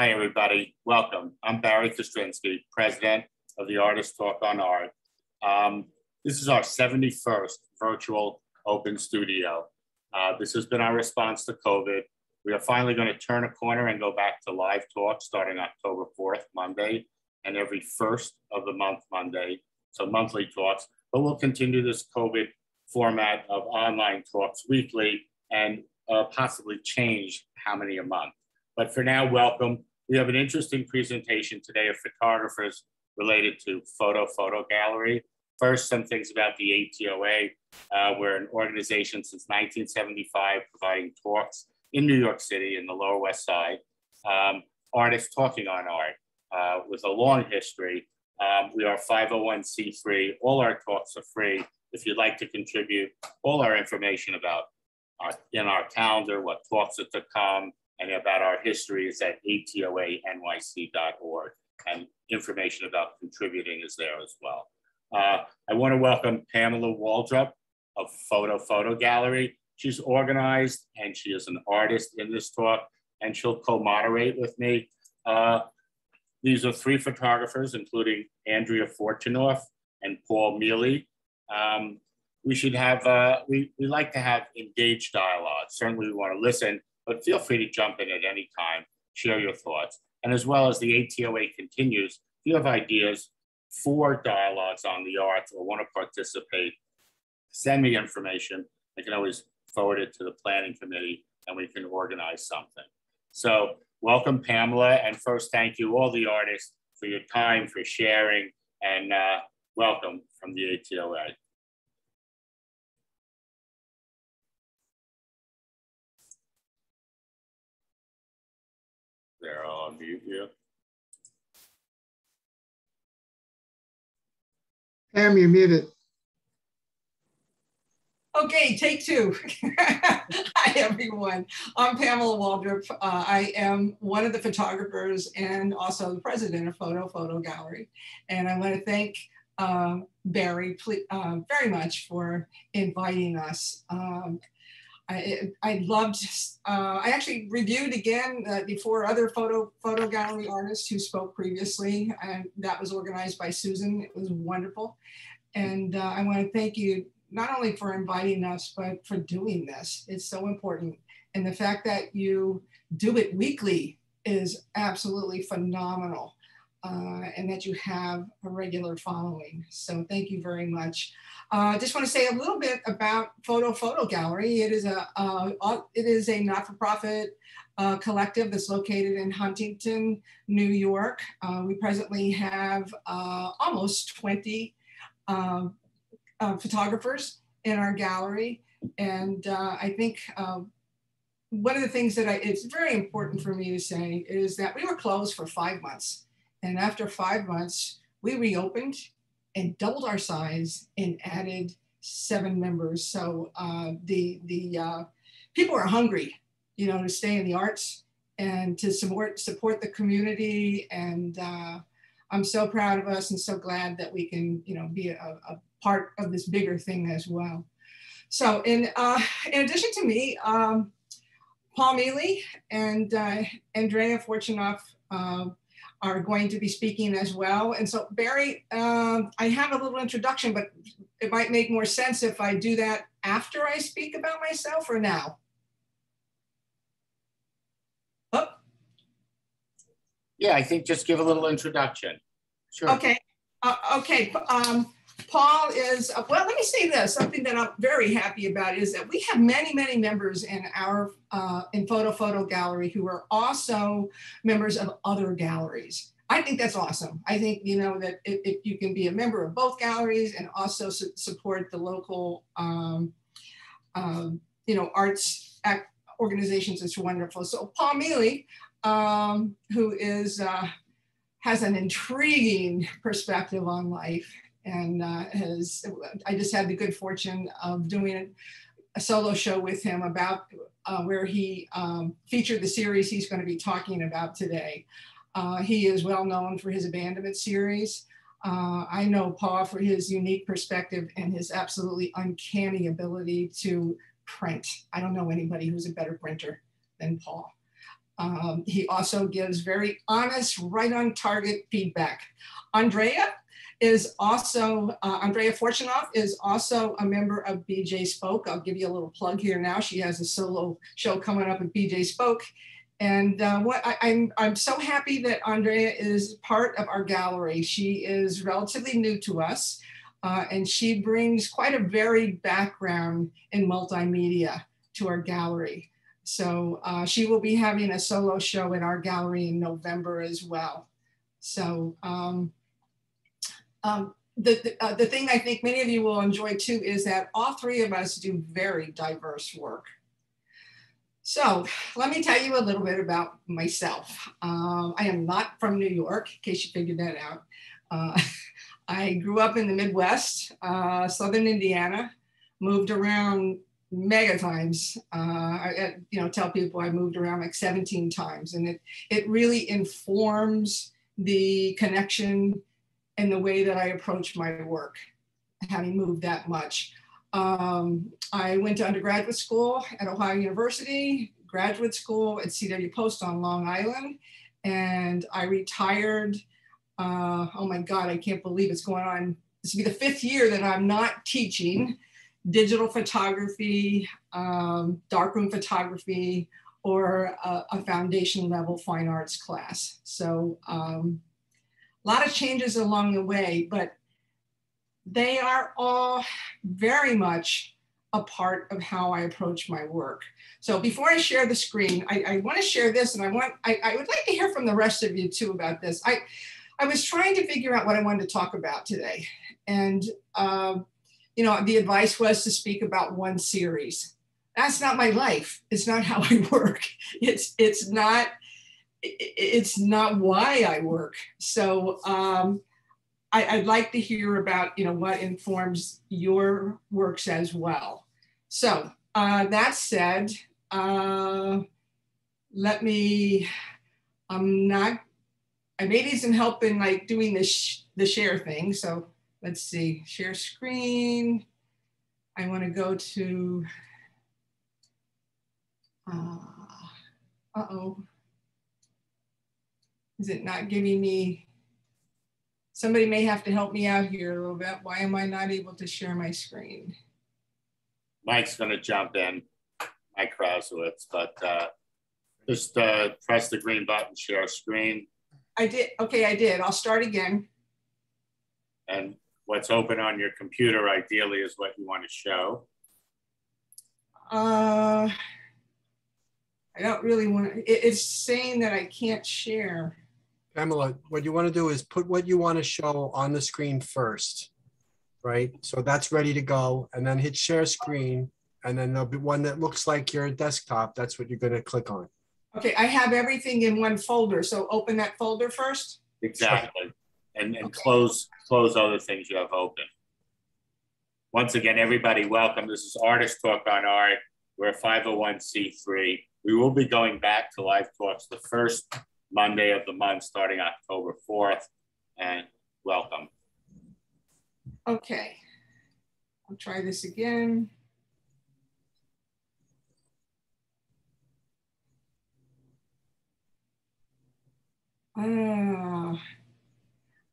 Hi, everybody. Welcome. I'm Barry Kostrinsky, president of the Artist Talk on Art. Um, this is our 71st virtual open studio. Uh, this has been our response to COVID. We are finally going to turn a corner and go back to live talk starting October 4th, Monday, and every first of the month, Monday. So monthly talks, but we'll continue this COVID format of online talks weekly and uh, possibly change how many a month. But for now, welcome. We have an interesting presentation today of photographers related to FotoFoto Gallery. First, some things about the ATOA. Uh, we're an organization since 1975 providing talks in New York City in the Lower West Side. Um, artists talking on art uh, with a long history. Um, we are 501c3. All our talks are free. If you'd like to contribute, all our information about our, in our calendar, what talks are to come, and about our history is at atoanyc.org. And information about contributing is there as well. Uh, I want to welcome Pamela Waldroup of FotoFoto Gallery. She's organized and she is an artist in this talk, and she'll co-moderate with me. Uh, these are three photographers, including Andrea Fortunoff and Paul Mele. Um, we should have, uh, we, we like to have engaged dialogue. Certainly we want to listen, but feel free to jump in at any time, share your thoughts. And as well as the ATOA continues, if you have ideas for dialogues on the arts or want to participate, send me information. I can always forward it to the planning committee and we can organize something. So welcome Pamela. And first, thank you all the artists for your time, for sharing and uh, welcome from the ATOA. There, I'll unmute you. Pam, you're muted. Okay, take two. Hi, everyone. I'm Pamela Waldroup. Uh, I am one of the photographers and also the president of FotoFoto Gallery. And I want to thank uh, Barry uh, very much for inviting us. Um, I, I loved, uh, I actually reviewed again uh, before other photo, photo gallery artists who spoke previously, and that was organized by Susan. It was wonderful. And uh, I want to thank you not only for inviting us, but for doing this. It's so important. And the fact that you do it weekly is absolutely phenomenal. Uh, and that you have a regular following. So thank you very much. I uh, just want to say a little bit about FotoFoto Gallery. It is a uh, it is a not-for-profit uh, collective that's located in Huntington, New York. Uh, we presently have uh, almost 20 um, uh, photographers in our gallery, and I think one of the things that I, it's very important for me to say is that we were closed for five months, and after five months, we reopened and doubled our size and added seven members. So uh, the the uh, people are hungry, you know, to stay in the arts and to support support the community. And uh, I'm so proud of us and so glad that we can, you know, be a, a part of this bigger thing as well. So in uh, in addition to me, um, Paul Mele and uh, Andrea Fortunoff uh, are going to be speaking as well. And so Barry, um, I have a little introduction, but it might make more sense if I do that after I speak about myself or now. Oh. Yeah, I think just give a little introduction. Sure. Okay. Uh, okay. Um, Paul is, well, let me say this, something that I'm very happy about is that we have many, many members in our, uh, in FotoFoto Gallery who are also members of other galleries. I think that's awesome. I think, you know, that if, if you can be a member of both galleries and also su support the local, um, um, you know, arts organizations, it's wonderful. So Paul Mele, um, who is, uh, has an intriguing perspective on life and uh, has I just had the good fortune of doing a solo show with him about uh, where he um, featured the series he's going to be talking about today. Uh, he is well known for his abandonment series. Uh, I know Paul for his unique perspective and his absolutely uncanny ability to print. I don't know anybody who's a better printer than Paul. Um, he also gives very honest, right on target feedback. Andrea is also, uh, Andrea Fortunoff is also a member of BJ Spoke. I'll give you a little plug here now. She has a solo show coming up at BJ Spoke. And uh, what I, I'm, I'm so happy that Andrea is part of our gallery. She is relatively new to us. Uh, and she brings quite a varied background in multimedia to our gallery. So uh, she will be having a solo show in our gallery in November as well. So um, um, the, the, uh, the thing I think many of you will enjoy too is that all three of us do very diverse work. So let me tell you a little bit about myself. Um, I am not from New York, in case you figured that out. Uh, I grew up in the Midwest, uh, Southern Indiana, moved around mega times. Uh, I, you know, tell people I moved around like 17 times, and it it really informs the connection and the way that I approach my work, having moved that much. Um, I went to undergraduate school at Ohio University, graduate school at CW Post on Long Island, and I retired uh, oh my God, I can't believe it's going on. This will be the fifth year that I'm not teaching digital photography, um, darkroom photography, or a, a, foundation level fine arts class. So um, a lot of changes along the way, but they are all very much a part of how I approach my work. So before I share the screen, I, I want to share this and I want, I, I would like to hear from the rest of you too about this. I, I was trying to figure out what I wanted to talk about today. And, um, you know, the advice was to speak about one series. That's not my life. It's not how I work. It's, it's not, it's not why I work. So um, I, would like to hear about, you know, what informs your works as well. So uh, that said, uh, let me, I'm not I may need some help in like doing this the share thing. So let's see, share screen. I want to go to, uh, uh-oh. Is it not giving me, somebody may have to help me out here a little bit. Why am I not able to share my screen? Mike's gonna jump in, Mike Krasowitz, but uh, just uh, press the green button, share screen. I did. Okay, I did. I'll start again. And what's open on your computer ideally is what you want to show. Uh, I don't really want to, it, it's saying that I can't share. Pamela, what you want to do is put what you want to show on the screen first, right? So that's ready to go and then hit share screen and then there'll be one that looks like your desktop. That's what you're going to click on. Okay, I have everything in one folder. So open that folder first. Exactly. And, and okay. close close other things you have open. Once again, everybody, welcome. This is Artist Talk on Art. We're a 501c3. We will be going back to live talks the first Monday of the month starting October 4th. And welcome. Okay. I'll try this again. Uh,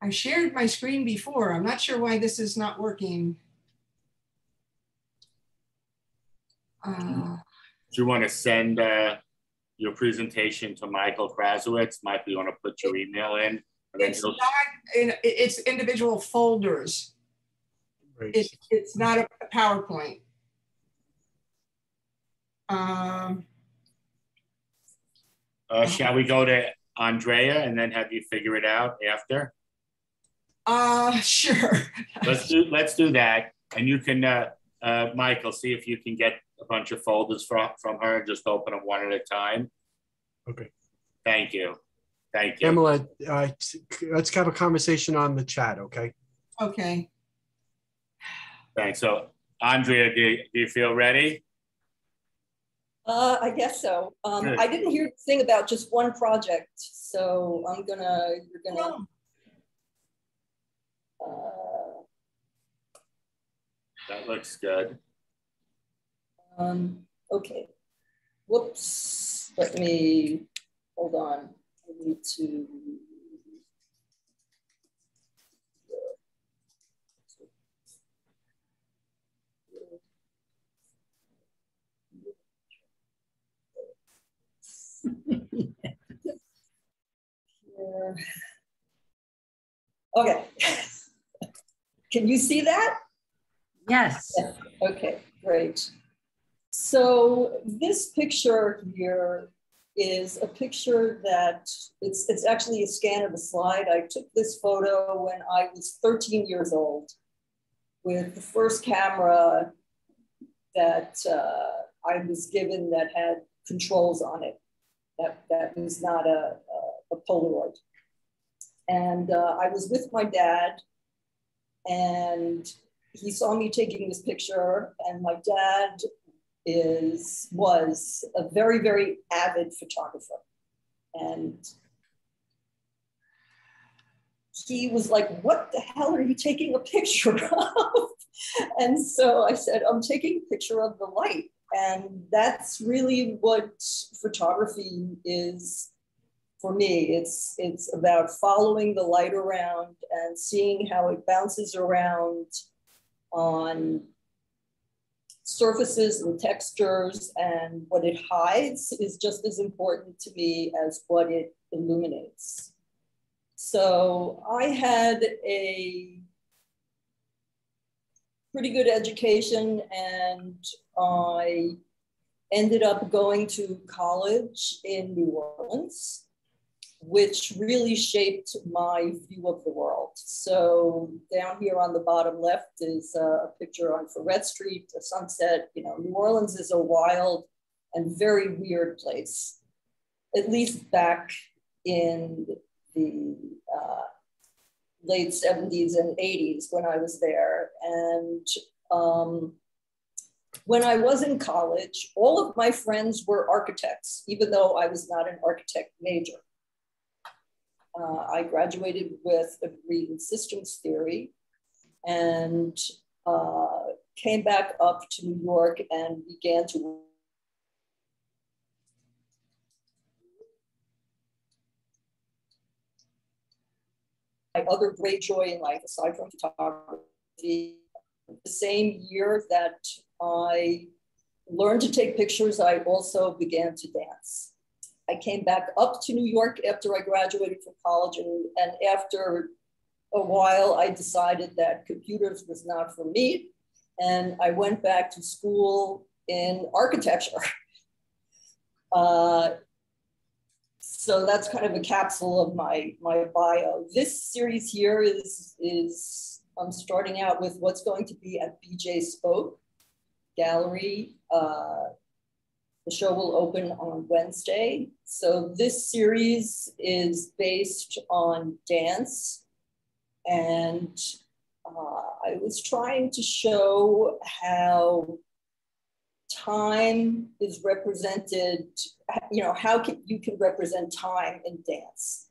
I shared my screen before. I'm not sure why this is not working. Uh, Do you want to send uh, your presentation to Michael Krasowitz? Might you want to put your email in? It's not in, it's individual folders. Right. It, it's not a PowerPoint. Um, uh, shall we go to Andrea and then have you figure it out after? Uh, sure. let's do let's do that, and you can, uh, uh, Michael, see if you can get a bunch of folders from from her. Just open them one at a time. Okay. Thank you. Thank you. Emily, uh, let's have a conversation on the chat, okay? Okay. Thanks. So, Andrea, do you, do you feel ready? Uh, I guess so. Um, I didn't hear the thing about just one project, so I'm gonna, you're gonna. Uh, that looks good. Um, okay. Whoops. Let me hold on. I need to. Okay. Can you see that? Yes. Okay, great. So this picture here is a picture that it's, it's actually a scan of a slide. I took this photo when I was 13 years old with the first camera that uh, I was given that had controls on it. That, that was not a, a, a Polaroid. And uh, I was with my dad and he saw me taking this picture and my dad is was a very very avid photographer. And he was like what the hell are you taking a picture of? And so i said i'm taking a picture of the light. And that's really what photography is for me. It's it's about following the light around and seeing how it bounces around on surfaces and textures and what it hides is just as important to me as what it illuminates. So I had a pretty good education and I ended up going to college in New Orleans which really shaped my view of the world. So down here on the bottom left is a picture on Freret Street, a sunset. You know, New Orleans is a wild and very weird place, at least back in the uh, late 70s and 80s when I was there. And um, when I was in college, all of my friends were architects, even though I was not an architect major. Uh, I graduated with a degree in systems theory and uh, came back up to New York and began to my other great joy in life, aside from photography, the same year that I learned to take pictures, I also began to dance. I came back up to New York after I graduated from college. And, and after a while, I decided that computers was not for me. And I went back to school in architecture. Uh, so that's kind of a capsule of my, my bio. This series here is, is I'm starting out with what's going to be at BJ Spoke Gallery uh, the show will open on Wednesday. So this series is based on dance. And uh, I was trying to show how time is represented, you know, how can, you can represent time in dance.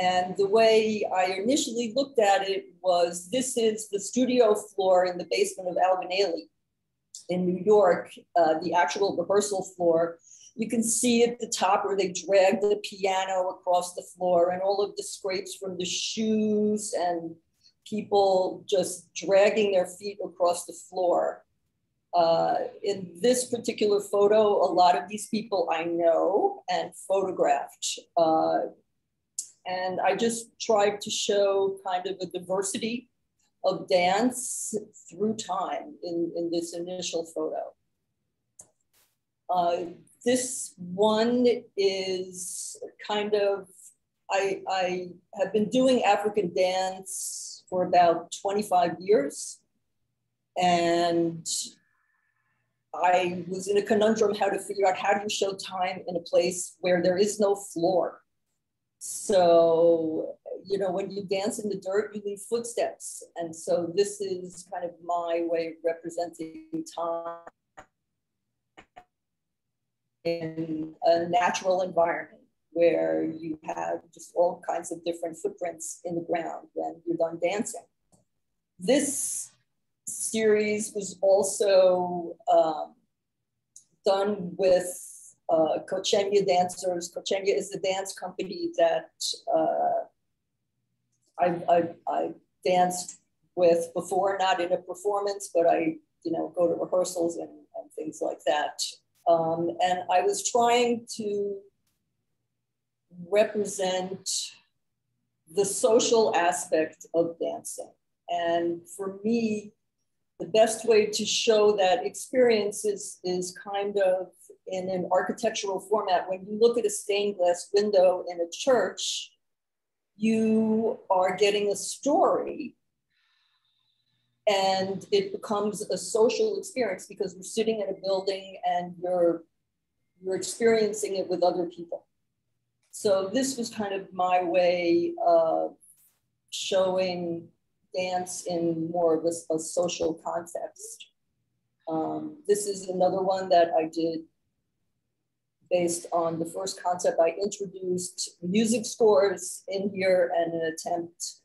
And the way I initially looked at it was this is the studio floor in the basement of Ailey in New York, uh, the actual rehearsal floor, you can see at the top where they drag the piano across the floor and all of the scrapes from the shoes and people just dragging their feet across the floor. Uh, in this particular photo, a lot of these people I know and photographed. Uh, and I just tried to show kind of a diversity of dance through time in, in this initial photo. Uh, this one is kind of, I, I have been doing African dance for about 25 years. And I was in a conundrum how to figure out how do you show time in a place where there is no floor. So you know, when you dance in the dirt, you leave footsteps. And so this is kind of my way of representing time in a natural environment where you have just all kinds of different footprints in the ground when you're done dancing. This series was also um, done with uh, Kotchegna dancers. Kotchegna is the dance company that uh, I, I, I danced with before, not in a performance, but I, you know, go to rehearsals and, and things like that. Um, and I was trying to represent the social aspect of dancing. And for me, the best way to show that experience is, is kind of in an architectural format. When you look at a stained glass window in a church, you are getting a story and it becomes a social experience because we're sitting in a building and you're you're experiencing it with other people. So this was kind of my way of showing dance in more of a, a social context. Um, this is another one that i did based on the first concept i introduced music scores in here and an attempt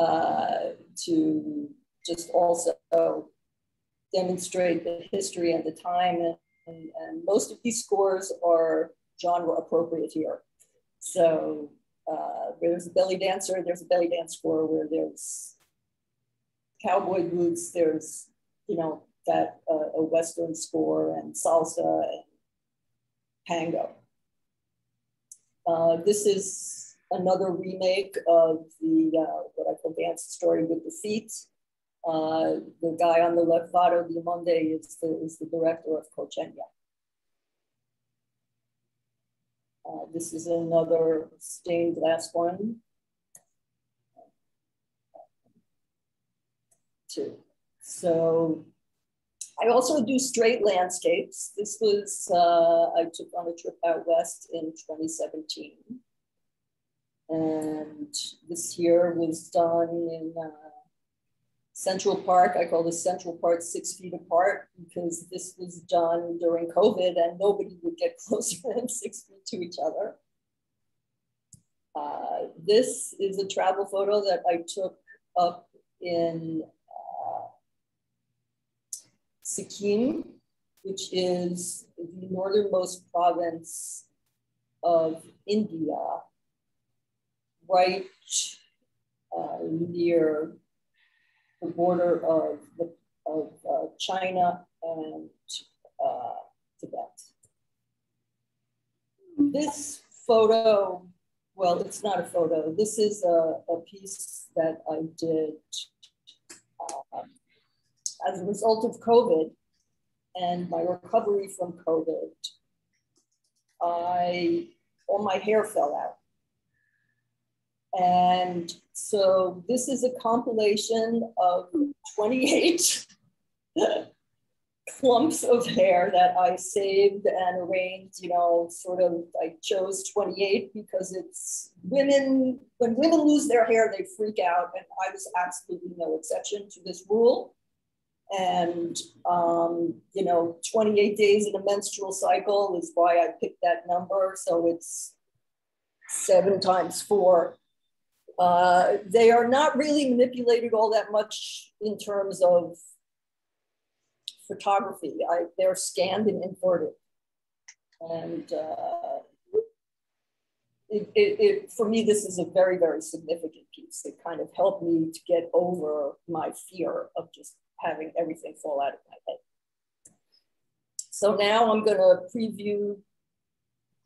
uh, to just also demonstrate the history and the time. And, and, and most of these scores are genre appropriate here. So uh, there's a belly dancer, there's a belly dance score where there's cowboy boots, there's, you know, that uh, a Western score and salsa and tango. Uh, this is another remake of the, uh, what I call Dance Story with the Feet. Uh, the guy on the left, Vado Diomande, is the, is the director of Kotchegna. Uh, this is another stained glass one. Two. So I also do straight landscapes. This was, uh, I took on a trip out west in 2017. And this here was done in uh, Central Park, I call this Central Park six feet apart because this was done during COVID and nobody would get closer than six feet to each other. Uh, this is a travel photo that I took up in Sikkim, which is the northernmost province of India, right uh, near the border of, the, of uh, China and uh, Tibet. This photo, well, it's not a photo. This is a, a piece that I did um, as a result of COVID and my recovery from COVID. I, all my hair fell out. And so this is a compilation of 28 clumps of hair that I saved and arranged, you know, sort of, I chose 28 because it's women, when women lose their hair, they freak out. And I was absolutely no exception to this rule. And, um, you know, 28 days in a menstrual cycle is why I picked that number. So it's seven times four uh, they are not really manipulated all that much in terms of photography. I, they're scanned and inverted. And uh, it, it, it, for me, this is a very, very significant piece. It kind of helped me to get over my fear of just having everything fall out of my head. So now I'm going to preview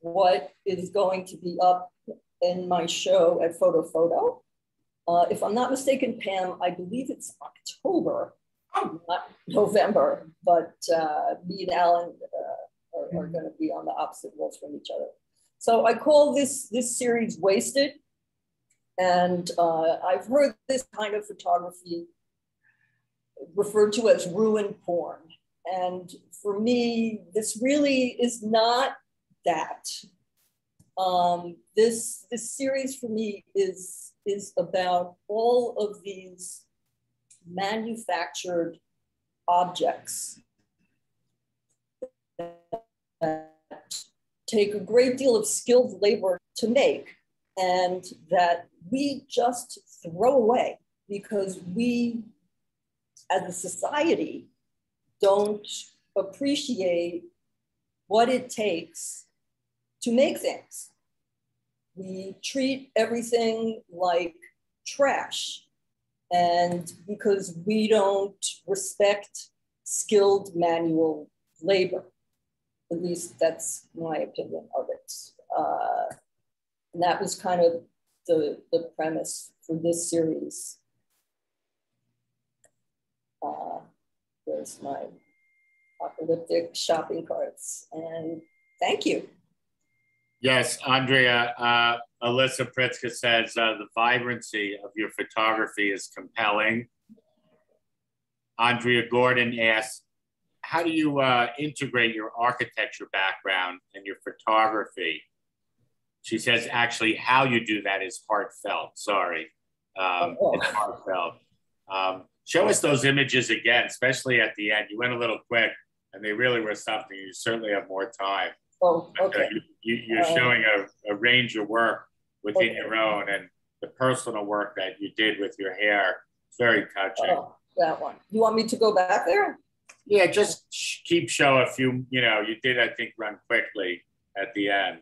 what is going to be up in my show at FotoFoto. Uh, if I'm not mistaken, Pam, I believe it's October, oh. not November, but uh, me and Alan uh, are, are going to be on the opposite walls from each other. So I call this, this series Wasted. And uh, I've heard this kind of photography referred to as ruin porn. And for me, this really is not that. Um, this this series for me is is about all of these manufactured objects that take a great deal of skilled labor to make and that we just throw away because we as a society don't appreciate what it takes to make things. We treat everything like trash. And because we don't respect skilled manual labor, at least that's my opinion of it. Uh, and that was kind of the, the premise for this series. Uh, there's my apocalyptic shopping carts. And thank you. Yes, Andrea, uh, Alyssa Pritzker says uh, the vibrancy of your photography is compelling. Andrea Gordon asks, how do you uh, integrate your architecture background and your photography? She says, actually, how you do that is heartfelt. Sorry. Um, oh. It's heartfelt. Um, show us those images again, especially at the end. You went a little quick and they really were something. You certainly have more time. Oh, okay. But, uh, you, are uh, showing a, a, range of work within okay. your own and the personal work that you did with your hair. It's very touching. Oh, that one. You want me to go back there? Yeah, just keep show a few. You know, you did I think run quickly at the end.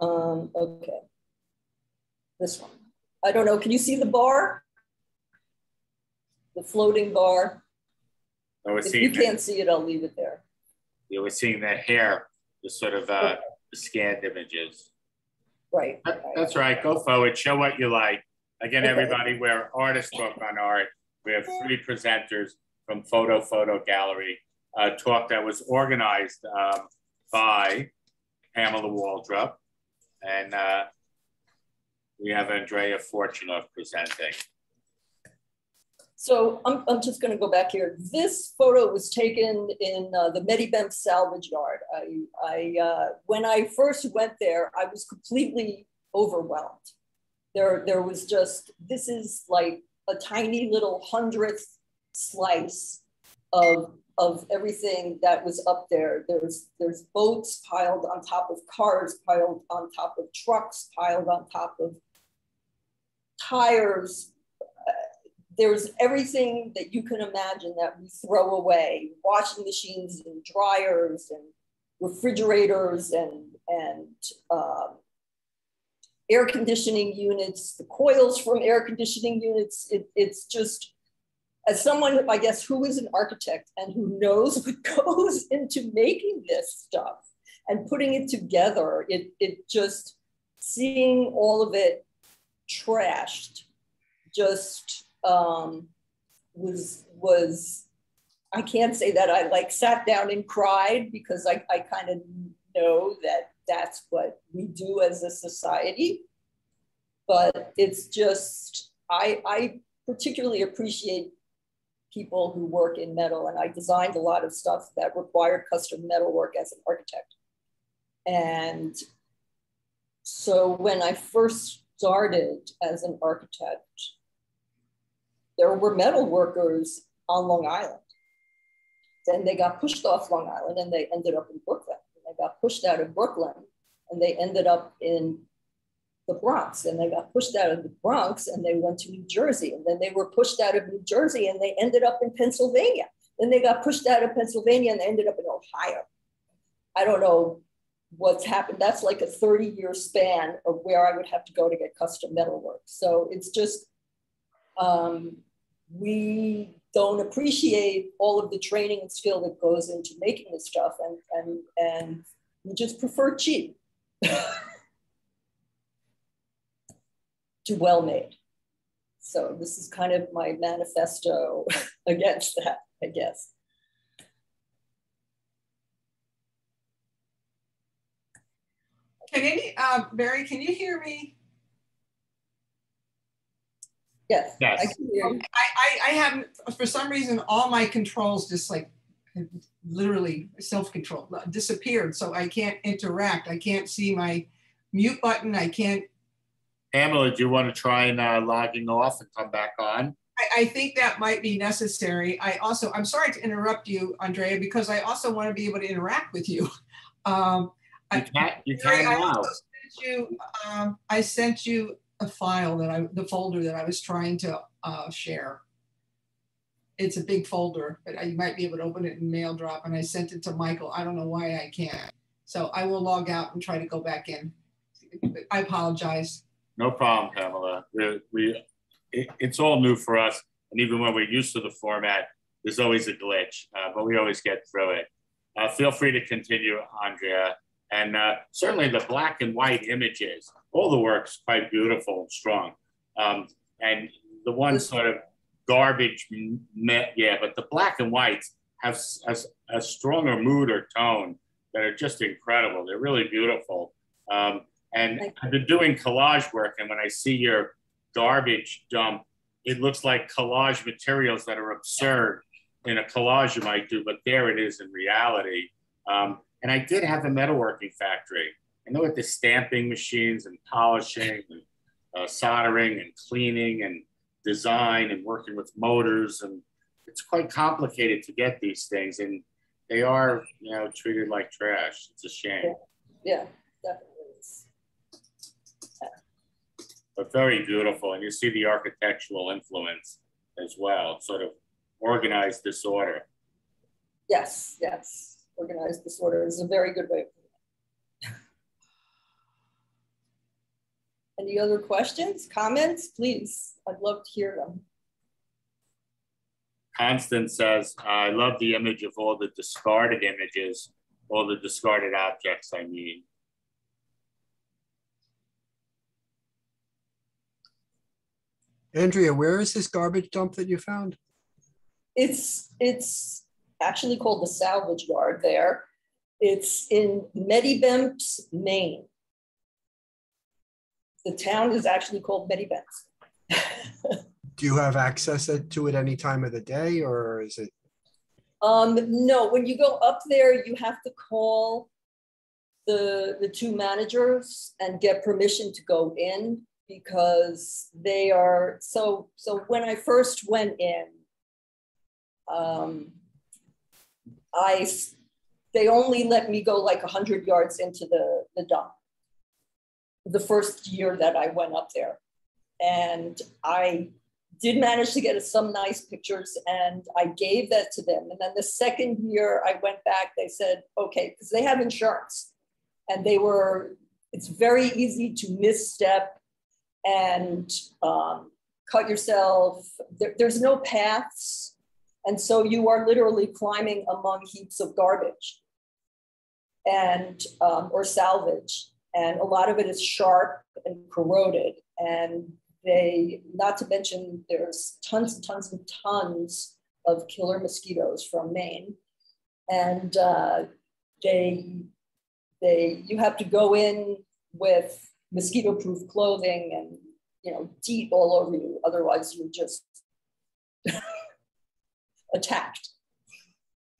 Um. Okay. This one. I don't know. Can you see the bar? The floating bar. I was if you can't see it, I'll leave it there. Yeah, we're seeing that hair the sort of uh, scanned images. Right. That, that's right. Go forward. Show what you like. Again, everybody, we're Artist Talk on Art. We have three presenters from FotoFoto Gallery, a talk that was organized um, by Pamela Waldroup. And uh, we have Andrea Fortunoff presenting. So I'm, I'm just going to go back here. This photo was taken in uh, the Medibem salvage yard. I, I uh, when I first went there, I was completely overwhelmed. There, there was just, this is like a tiny little hundredth slice of, of everything that was up there. There's, there's boats piled on top of cars, piled on top of trucks, piled on top of tires, there's everything that you can imagine that we throw away washing machines and dryers and refrigerators and and um, air conditioning units the coils from air conditioning units. It, it's just as someone i guess who is an architect and who knows what goes into making this stuff and putting it together it, it just seeing all of it trashed just um, was was I can't say that I like sat down and cried because I, I kind of know that that's what we do as a society. But it's just I I particularly appreciate people who work in metal and I designed a lot of stuff that required custom metal work as an architect. And so when I first started as an architect, there were metal workers on Long Island. Then they got pushed off Long Island and they ended up in Brooklyn. And they got pushed out of Brooklyn and they ended up in the Bronx. And they got pushed out of the Bronx and they went to New Jersey. And then they were pushed out of New Jersey and they ended up in Pennsylvania. Then they got pushed out of Pennsylvania and they ended up in Ohio. I don't know what's happened. That's like a 30 year span of where I would have to go to get custom metal work. So it's just um, we don't appreciate all of the training and skill that goes into making this stuff and, and, and we just prefer cheap to well made. So this is kind of my manifesto against that, I guess. Can any, uh, Barry, can you hear me? Yes. Yes. I, can hear I, I, I have, for some reason, all my controls just like literally self-control disappeared. So I can't interact. I can't see my mute button. I can't. Pamela, do you want to try and uh, logging off and come back on? I, I think that might be necessary. I also, I'm sorry to interrupt you, Andrea, because I also want to be able to interact with you. Um, you can, you can I, now. I sent you, um, I sent you a file that I, the folder that I was trying to uh, share. it's a big folder, but you might be able to open it in mail drop. And I sent it to Michael. I don't know why I can't. So I will log out and try to go back in. I apologize. No problem, Pamela. We, we it, it's all new for us. And even when we're used to the format, there's always a glitch, uh, but we always get through it. Uh, feel free to continue, Andrea. And uh, certainly the black and white images, all the work's quite beautiful and strong. Um, and the one sort of garbage, met, yeah, but the black and whites have a, a, stronger mood or tone that are just incredible. They're really beautiful. Um, and I've been doing collage work, and when I see your garbage dump, it looks like collage materials that are absurd in a collage you might do, but there it is in reality. Um, and I did have a metalworking factory. I know with the stamping machines and polishing and uh, soldering and cleaning and design and working with motors and it's quite complicated to get these things and they are you know treated like trash. It's a shame. Yeah, definitely but very beautiful and you see the architectural influence as well. Sort of organized disorder. Yes yes. Organized disorder is a very good way Any other questions, comments? Please, I'd love to hear them. Constance says, I love the image of all the discarded images, all the discarded objects, I mean. Andrea, where is this garbage dump that you found? It's it's actually called the salvage yard there. It's in Meddybemps, Maine the town is actually called Betty Meddybemps. Do you have access to it any time of the day or is it? Um, no, when you go up there, you have to call the, the two managers and get permission to go in because they are, so, so when I first went in, um, I, they only let me go like 100 yards into the, the dump the first year that I went up there. And I did manage to get some nice pictures and I gave that to them. And then the second year I went back, they said, okay, because they have insurance and they were, it's very easy to misstep and um, cut yourself. There, there's no paths. And so you are literally climbing among heaps of garbage and um, or salvage and a lot of it is sharp and corroded. And they, not to mention, there's tons and tons and tons of killer mosquitoes from Maine, and uh, they, they, you have to go in with mosquito-proof clothing and you know DEET all over you, otherwise you're just attacked.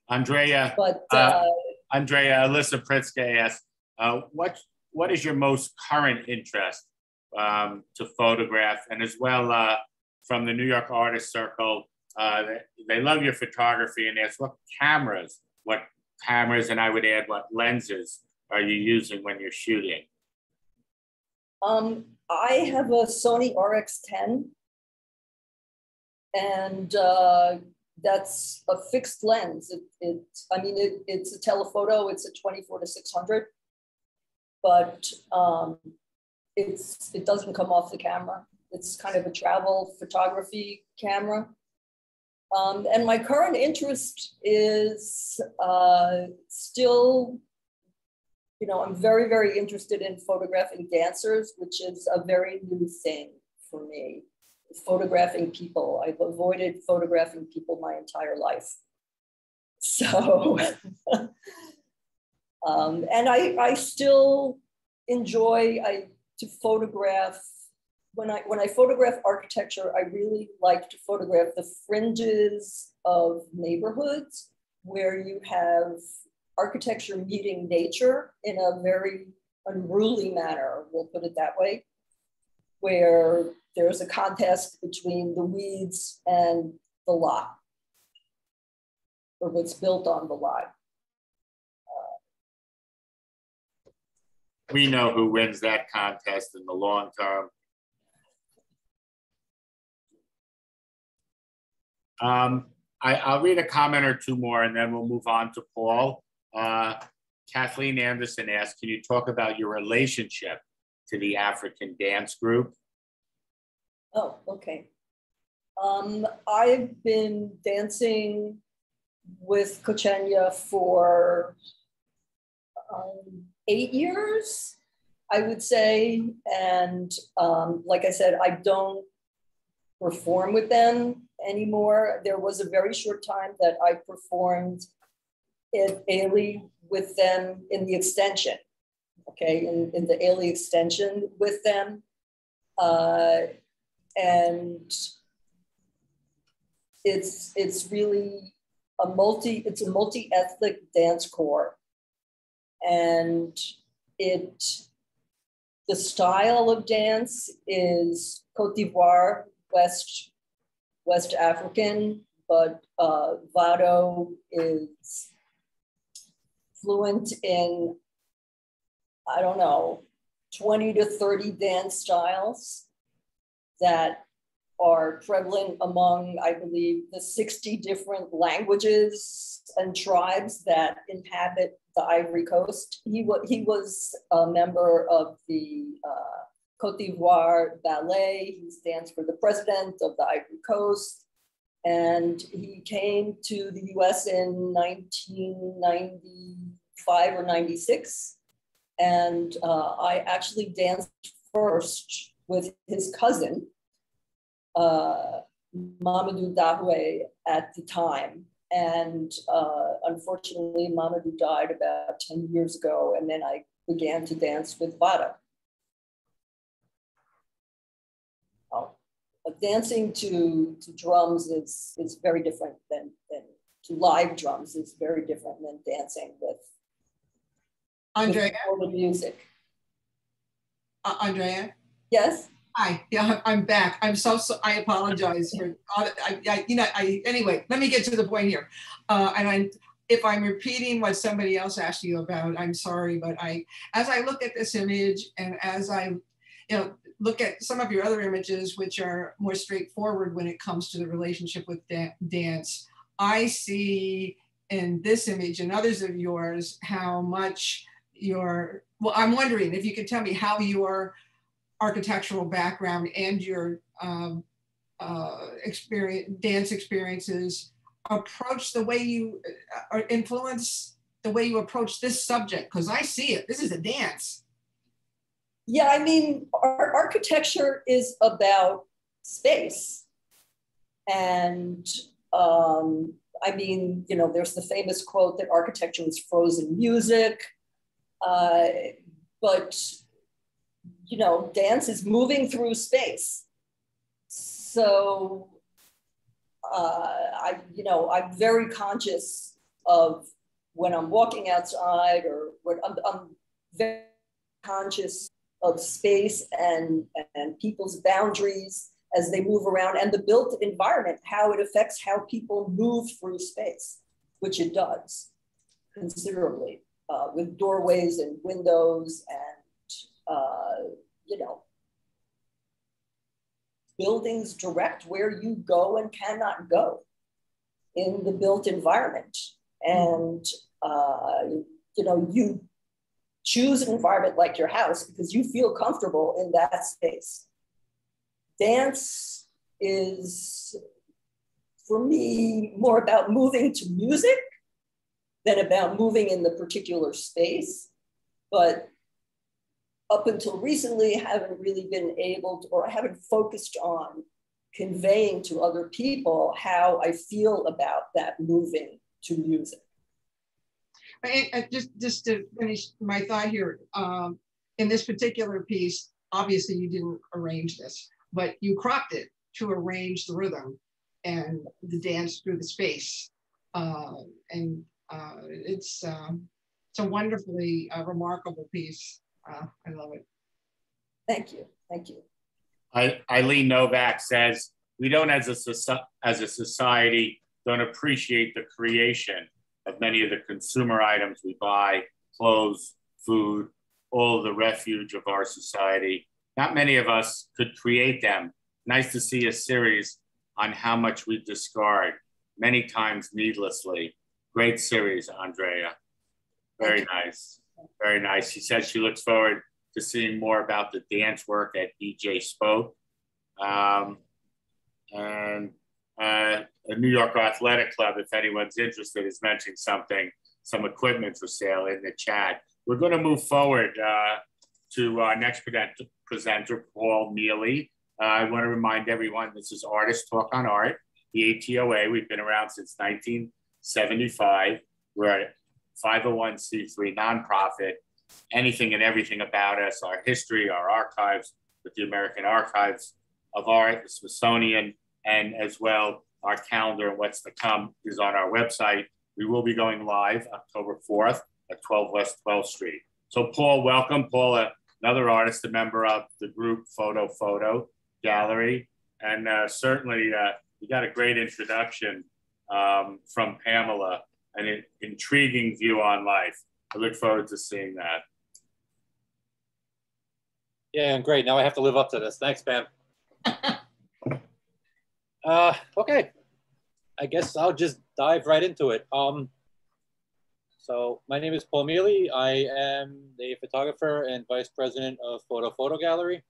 Andrea, but uh, uh, Andrea, Alyssa Pritzker asked, uh, what what is your most current interest um, to photograph? And as well, uh, from the New York Artist Circle, uh, they love your photography and ask what cameras, what cameras, and I would add what lenses are you using when you're shooting? Um, I have a Sony RX10 and uh, that's a fixed lens. It, it I mean, it, it's a telephoto, it's a 24 to 600 but um, it's it doesn't come off the camera. It's kind of a travel photography camera. Um, and my current interest is uh, still, you know, I'm very, very interested in photographing dancers, which is a very new thing for me. Photographing people. I've avoided photographing people my entire life. So Um, and I, I still enjoy I, to photograph. When I, when I photograph architecture, I really like to photograph the fringes of neighborhoods where you have architecture meeting nature in a very unruly manner, we'll put it that way, where there's a contest between the weeds and the lot, or what's built on the lot. We know who wins that contest in the long term. Um, I, will read a comment or two more and then we'll move on to Paul. Uh, Kathleen Anderson asked, can you talk about your relationship to the African dance group? Oh, okay. Um, I've been dancing with Kotchegna for um, eight years, I would say. And um, like I said, I don't perform with them anymore. There was a very short time that I performed at Ailey with them in the extension, okay, in, in the Ailey extension with them. Uh, and it's it's really a multi it's a multi-ethnic dance corps and it the style of dance is Cote d'Ivoire West West African but uh, Vado is fluent in I don't know 20 to 30 dance styles that are prevalent among, I believe, the 60 different languages and tribes that inhabit the Ivory Coast. He, wa- he was a member of the uh, Cote d'Ivoire Ballet. He stands for the president of the Ivory Coast. And he came to the US in 1995 or 96. And uh, I actually danced first with his cousin, uh, Mamadou Dahoué at the time. And uh, unfortunately, Mamadou died about 10 years ago. And then I began to dance with Vado. Oh, dancing to, to drums is, is very different than, than to live drums is very different than dancing with, Andrea. with music. Uh, Andrea? Yes? Hi, yeah, I'm back. I'm so, so I apologize for, I, I, you know, I, anyway, let me get to the point here. Uh, and I, if I'm repeating what somebody else asked you about, I'm sorry, but I, as I look at this image and as I, you know, look at some of your other images, which are more straightforward when it comes to the relationship with da dance, I see in this image and others of yours how much your, well, I'm wondering if you could tell me how your architectural background and your um, uh, experience, dance experiences approach the way you uh, influence the way you approach this subject? Because I see it. This is a dance. Yeah, I mean, our architecture is about space. And um, I mean, you know, there's the famous quote that architecture is frozen music. Uh, but you know, dance is moving through space. So uh, I, you know, I'm very conscious of when I'm walking outside or when I'm, I'm very conscious of space and, and people's boundaries as they move around and the built environment, how it affects how people move through space, which it does considerably uh, with doorways and windows and uh, you know, buildings direct where you go and cannot go in the built environment. And, uh, you know, you choose an environment like your house because you feel comfortable in that space. Dance is, for me, more about moving to music than about moving in the particular space. But up until recently haven't really been able to, or I haven't focused on conveying to other people how I feel about that moving to music. Just, just to finish my thought here, um, in this particular piece, obviously you didn't arrange this, but you cropped it to arrange the rhythm and the dance through the space. Uh, and uh, it's, um, it's a wonderfully uh, remarkable piece. Uh, I love it. Thank you. Thank you. I, Eileen Novak says, we don't as a, as a society don't appreciate the creation of many of the consumer items we buy, clothes, food, all the refuge of our society. Not many of us could create them. Nice to see a series on how much we discard. many times needlessly. Great series, Andrea. Very nice. Very nice. She says she looks forward to seeing more about the dance work at EJ Spoke. Um, and uh, the New York Athletic Club, if anyone's interested, is mentioning something, some equipment for sale in the chat. We're going to move forward uh, to our next presenter, Paul Mele. Uh, I want to remind everyone this is Artist Talk on Art, the ATOA. We've been around since 1975. We're 501c3 nonprofit. Anything and everything about us, our history, our archives with the American Archives of Art, the Smithsonian, and as well our calendar and what's to come is on our website. We will be going live October 4th at 12 West 12th Street. So Paul, welcome. Paul, another artist, a member of the group FotoFoto Gallery. And uh, certainly uh, you got a great introduction um, from Pamela, an intriguing view on life. I look forward to seeing that. Yeah, and great. Now I have to live up to this. Thanks, Pam. uh, okay. I guess I'll just dive right into it. Um, so my name is Paul Mele. I am the photographer and vice president of FotoFoto Gallery.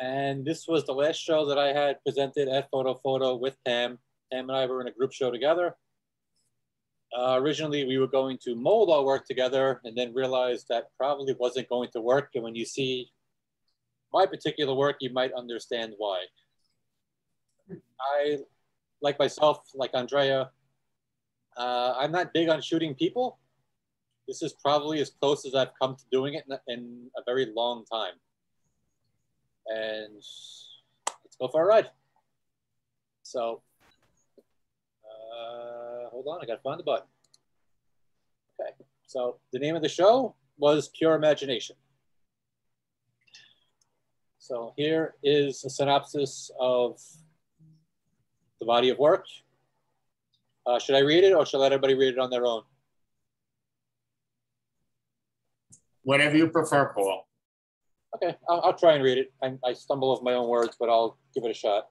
And this was the last show that I had presented at FotoFoto with Pam. Pam and I were in a group show together. Uh, originally, we were going to mold our work together and then realized that probably wasn't going to work. And when you see my particular work, you might understand why. I, like myself, like Andrea, uh, I'm not big on shooting people. This is probably as close as I've come to doing it in, in a very long time. And let's go for a ride. So, uh, hold on, I gotta find the button. Okay, so the name of the show was Pure Imagination. So here is a synopsis of the body of work. Uh, should I read it or should I let everybody read it on their own? Whatever you prefer, Paul. Okay, I'll, I'll try and read it. I, I stumble over my own words, but I'll give it a shot.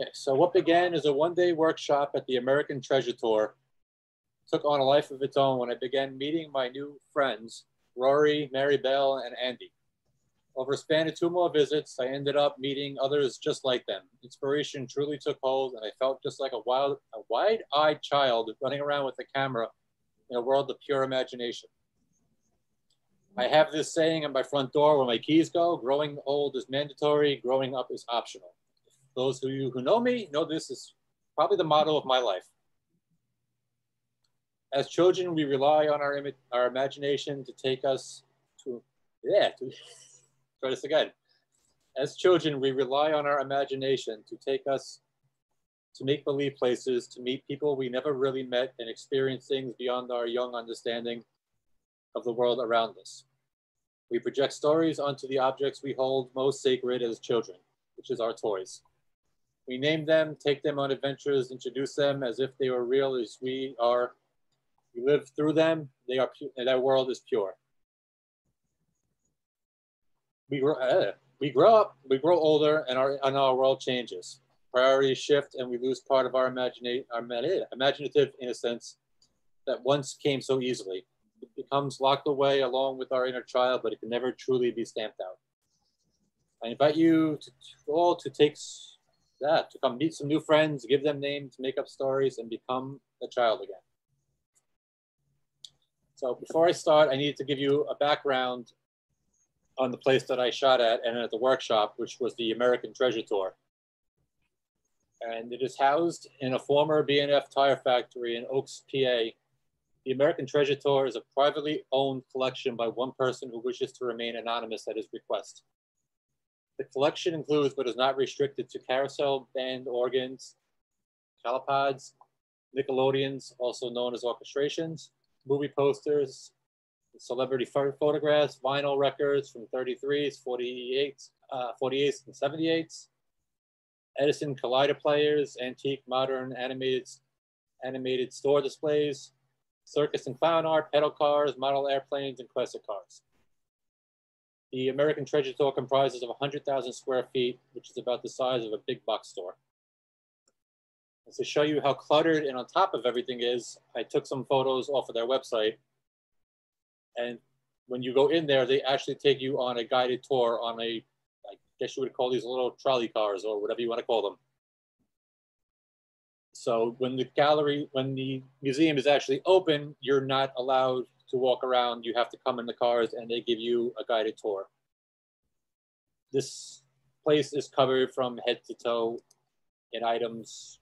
Okay, so what began as a one-day workshop at the American Treasure Tour took on a life of its own when I began meeting my new friends, Rory, Mary Bell, and Andy. Over a span of two more visits, I ended up meeting others just like them. Inspiration truly took hold, and I felt just like a wild, a wide-eyed child running around with a camera in a world of pure imagination. I have this saying on my front door where my keys go, growing old is mandatory, growing up is optional. Those of you who know me know this is probably the motto of my life. As children, we rely on our, our imagination to take us to, yeah, to, Try this again. As children, we rely on our imagination to take us to make believe places, to meet people we never really met and experience things beyond our young understanding of the world around us. We project stories onto the objects we hold most sacred as children, which is our toys. We name them, take them on adventures, introduce them as if they were real as we are. We live through them, they are and that world is pure we grow, uh, we grow up, we grow older, and our and our world changes. Priorities shift, and we lose part of our imagination, our imaginative innocence that once came so easily. It becomes locked away along with our inner child, but it can never truly be stamped out. I invite you to all to take that, to come meet some new friends, give them names, make up stories, and become a child again. So before I start, I need to give you a background on the place that I shot at and at the workshop, which was the American Treasure Tour. And it is housed in a former B&F tire factory in Oaks, PA. The American Treasure Tour is a privately owned collection by one person who wishes to remain anonymous at his request. The collection includes, but is not restricted to carousel band organs, calipods, Nickelodeons, also known as orchestrions, movie posters, celebrity photographs, vinyl records from 33s, 48s, uh, 48s, and 78s, Edison Collider players, antique, modern, animated, animated store displays, circus and clown art, pedal cars, model airplanes, and classic cars. The American Treasure Tour comprises of 100,000 square feet, which is about the size of a big box store. And to show you how cluttered and on top of everything is, I took some photos off of their website. And when you go in there, they actually take you on a guided tour on a, I guess you would call these little trolley cars or whatever you want to call them. So when the gallery, when the museum is actually open, you're not allowed to walk around. You have to come in the cars and they give you a guided tour. This place is covered from head to toe in items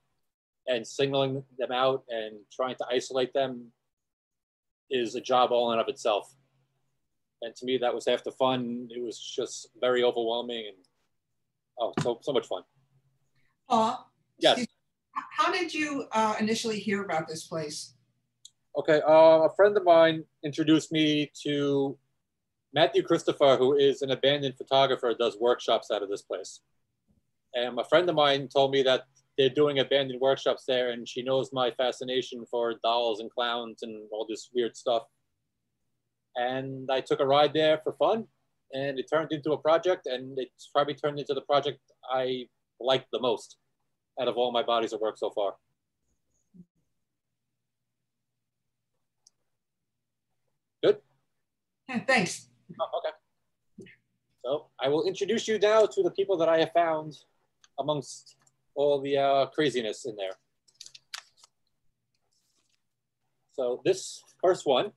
and signaling them out and trying to isolate them is a job all in of itself. And to me, that was half the fun. It was just very overwhelming and oh, so so much fun. Paul, Yes. how did you uh, initially hear about this place? Okay, uh, a friend of mine introduced me to Matthew Christopher, who is an abandoned photographer, does workshops out of this place. And a friend of mine told me that they're doing abandoned workshops there, and she knows my fascination for dolls and clowns and all this weird stuff. And I took a ride there for fun, and it turned into a project, and it's probably turned into the project I liked the most out of all my bodies of work so far. Thanks. Oh, okay. So I will introduce you now to the people that I have found amongst all the uh, craziness in there. So this first one,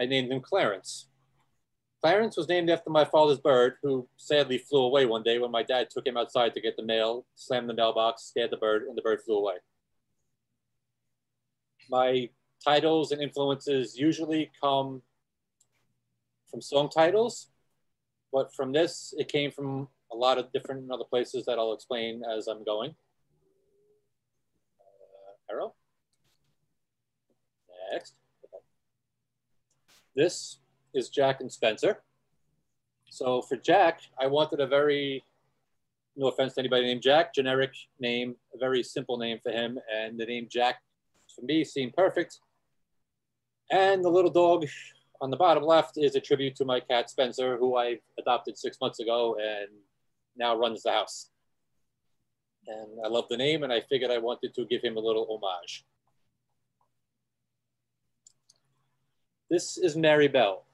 I named him Clarence. Clarence was named after my father's bird, who sadly flew away one day when my dad took him outside to get the mail, slammed the mailbox, scared the bird, and the bird flew away. My titles and influences usually come from song titles, but from this, it came from a lot of different other places that I'll explain as I'm going. Uh, arrow. Next. This is Jack and Spencer. So for Jack, I wanted a very, no offense to anybody named Jack, generic name, a very simple name for him. And the name Jack, for me, seemed perfect. And the little dog on the bottom left is a tribute to my cat Spencer, who I adopted six months ago and now runs the house. And I love the name, and I figured I wanted to give him a little homage. This is Mary Bell.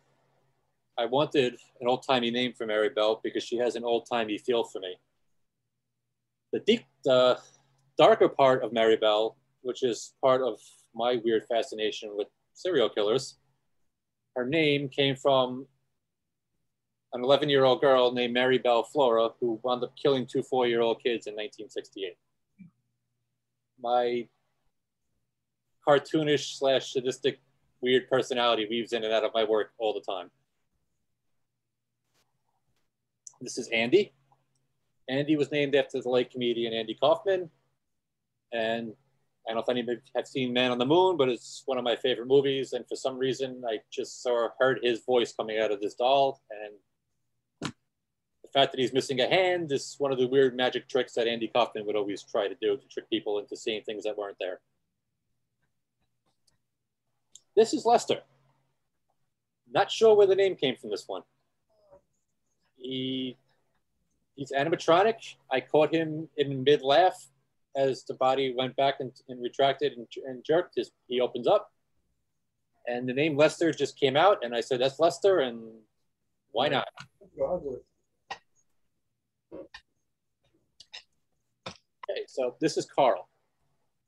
I wanted an old timey name for Mary Bell because she has an old timey feel for me. The deep, the darker part of Mary Bell, which is part of my weird fascination with serial killers, her name came from an 11 year old girl named Mary Bell Flora who wound up killing two four year old kids in 1968. My cartoonish slash sadistic weird personality weaves in and out of my work all the time. This is Andy. Andy was named after the late comedian Andy Kaufman. And I don't know if any of you have seen Man on the Moon, but it's one of my favorite movies. And for some reason, I just saw heard his voice coming out of this doll. And the fact that he's missing a hand is one of the weird magic tricks that Andy Kaufman would always try to do to trick people into seeing things that weren't there. This is Lester. Not sure where the name came from this one. He he's animatronic. I caught him in mid laugh as the body went back and, and retracted and, and jerked. His, he opens up, and the name Lester just came out, and I said, "That's Lester," and why not? Okay, so this is Carl.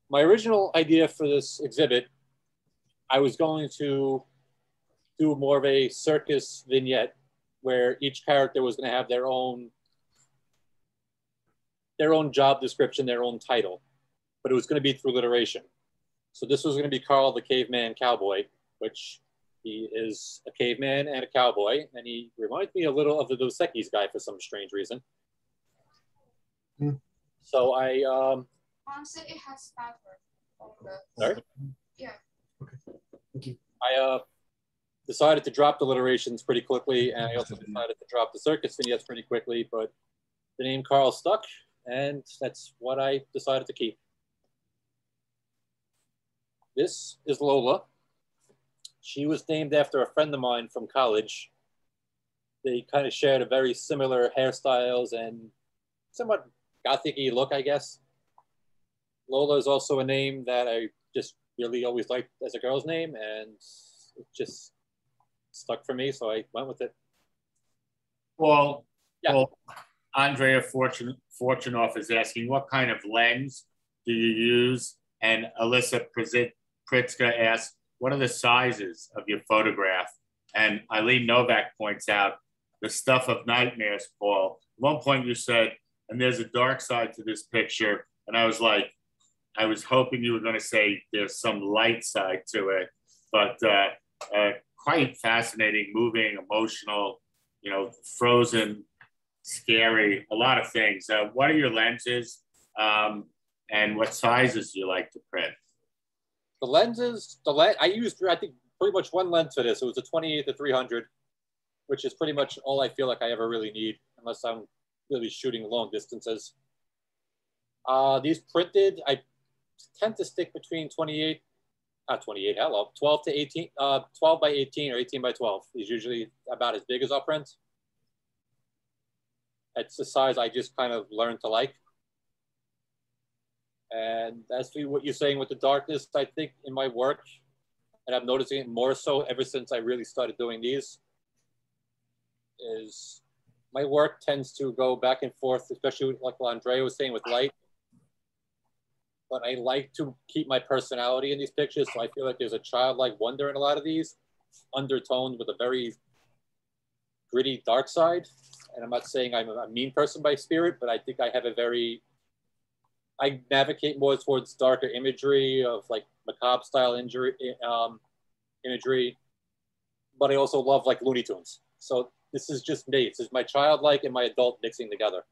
My original idea for this exhibit, I was going to do more of a circus vignette where each character was going to have their own their own job description, their own title, but it was going to be through alliteration. So this was going to be Carl the Caveman Cowboy, which he is a caveman and a cowboy, and he reminds me a little of the Dos Equis guy for some strange reason. Hmm. So I, um, Mom said it has password on the. sorry, Thank you. I uh, decided to drop the alliterations pretty quickly, and I also decided to drop the circus vignettes pretty quickly, but the name Carl stuck, and that's what I decided to keep. This is Lola. She was named after a friend of mine from college. They kind of shared a very similar hairstyles and somewhat gothic look, I guess. Lola is also a name that I just really always liked as a girl's name, and it just stuck for me, so I went with it. Well, Yeah. well, Andrea Fortun- Fortunoff is asking, what kind of lens do you use? And Alyssa Pritzka asks, what are the sizes of your photograph? And Eileen Novak points out, the stuff of nightmares, Paul. At one point you said, and there's a dark side to this picture. And I was like, I was hoping you were going to say there's some light side to it, but uh, uh, quite fascinating, moving, emotional, you know, frozen, scary, a lot of things. Uh, what are your lenses um, and what sizes do you like to print? The lenses, the lens, I used, I think, pretty much one lens for this. It was a 28 to 300, which is pretty much all I feel like I ever really need, unless I'm really shooting long distances. Uh, these printed, I tend to stick between 28, not 28, hello, 12 to 18, uh, 12 by 18 or 18 by 12 is usually about as big as I'll print. Size I just kind of learned to like. And as for what you're saying with the darkness, I think in my work, and I'm noticing it more so ever since I really started doing these, is my work tends to go back and forth, especially like what Andrea was saying with light. But I like to keep my personality in these pictures, so I feel like there's a childlike wonder in a lot of these, undertoned with a very gritty dark side. And I'm not saying I'm a mean person by spirit, but I think I have a very I navigate more towards darker imagery of like macabre style injury, um, imagery, but I also love like Looney Tunes. So this is just me. This is my childlike and my adult mixing together.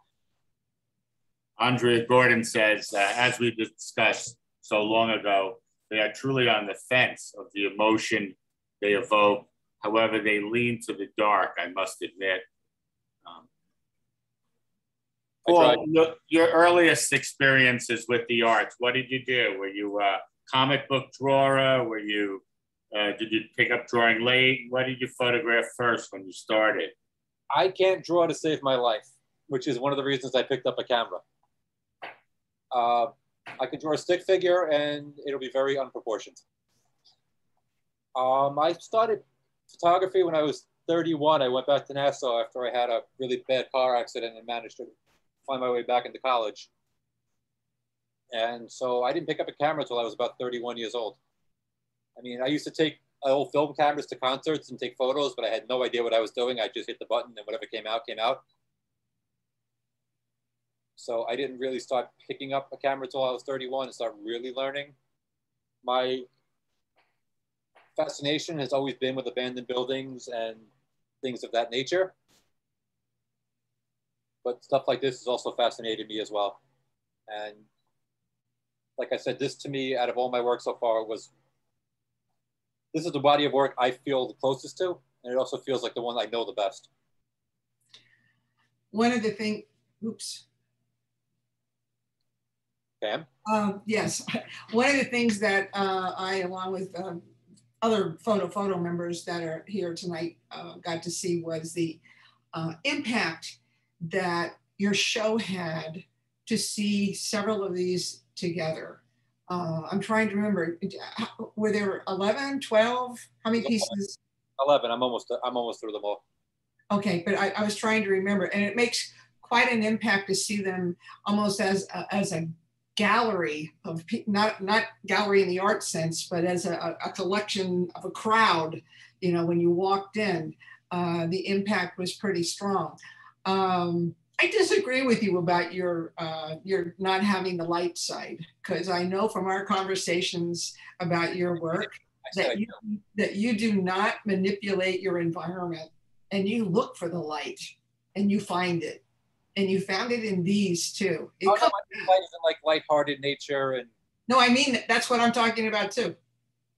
Andrea Gordon says, uh, as we discussed so long ago, they are truly on the fence of the emotion they evoke. However, they lean to the dark, I must admit. Well, your, your earliest experiences with the arts, what did you do? Were you a comic book drawer? Were you, uh, did you pick up drawing late? What did you photograph first when you started? I can't draw to save my life, which is one of the reasons I picked up a camera. Uh, I can draw a stick figure and it'll be very unproportioned. Um, I started photography when I was 31. I went back to Nassau after I had a really bad car accident and managed to find my way back into college. And so I didn't pick up a camera until I was about 31 years old. I mean, I used to take old film cameras to concerts and take photos, but I had no idea what I was doing. I just hit the button and whatever came out, came out. So I didn't really start picking up a camera until I was 31 and start really learning. My fascination has always been with abandoned buildings and things of that nature. But stuff like this has also fascinated me as well. And like I said, this to me, out of all my work so far, was this is the body of work I feel the closest to, and it also feels like the one I know the best. One of the things, oops. Pam? Um, yes, one of the things that uh, I, along with um, other FotoFoto members that are here tonight, uh, got to see was the uh, impact that your show had to see several of these together. Uh, I'm trying to remember, were there 11, 12? How many pieces? 11. I'm almost I'm almost through them all. Okay, but I, I was trying to remember, and it makes quite an impact to see them almost as a, as a gallery of not not gallery in the art sense, but as a, a collection of a crowd. You know, when you walked in, uh, the impact was pretty strong. Um, I disagree with you about your uh, your not having the light side because I know from our conversations about your work I said I that you that you do not manipulate your environment and you look for the light and you find it and you found it in these too. It Oh, comes- my light is in like lighthearted nature and no, I mean that's what I'm talking about too.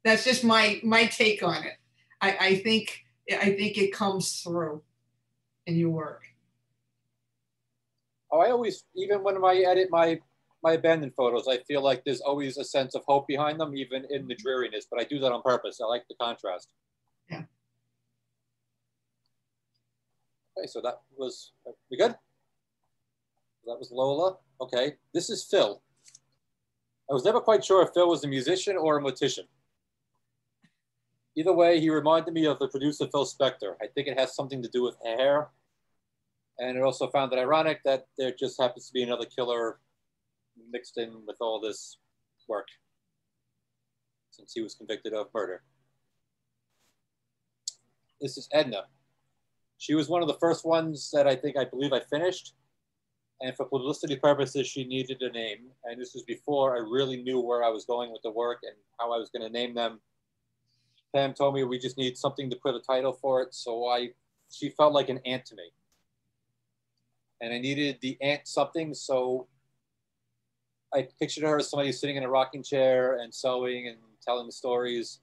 That's just my my take on it. I, I think I think it comes through in your work. Oh, I always even when I edit my my abandoned photos, I feel like there's always a sense of hope behind them, even in the dreariness. But I do that on purpose. I like the contrast. Yeah. Okay, so that was we good. That was Lola. Okay, this is Phil. I was never quite sure if Phil was a musician or a mortician. Either way, he reminded me of the producer Phil Spector. I think it has something to do with hair. And it also found it ironic that there just happens to be another killer mixed in with all this work since he was convicted of murder. This is Edna. She was one of the first ones that I think I believe I finished. And for publicity purposes, she needed a name. And this was before I really knew where I was going with the work and how I was going to name them. Pam told me we just need something to put a title for it. So I, she felt like an aunt to me. And I needed the aunt something. So I pictured her as somebody sitting in a rocking chair and sewing and telling the stories.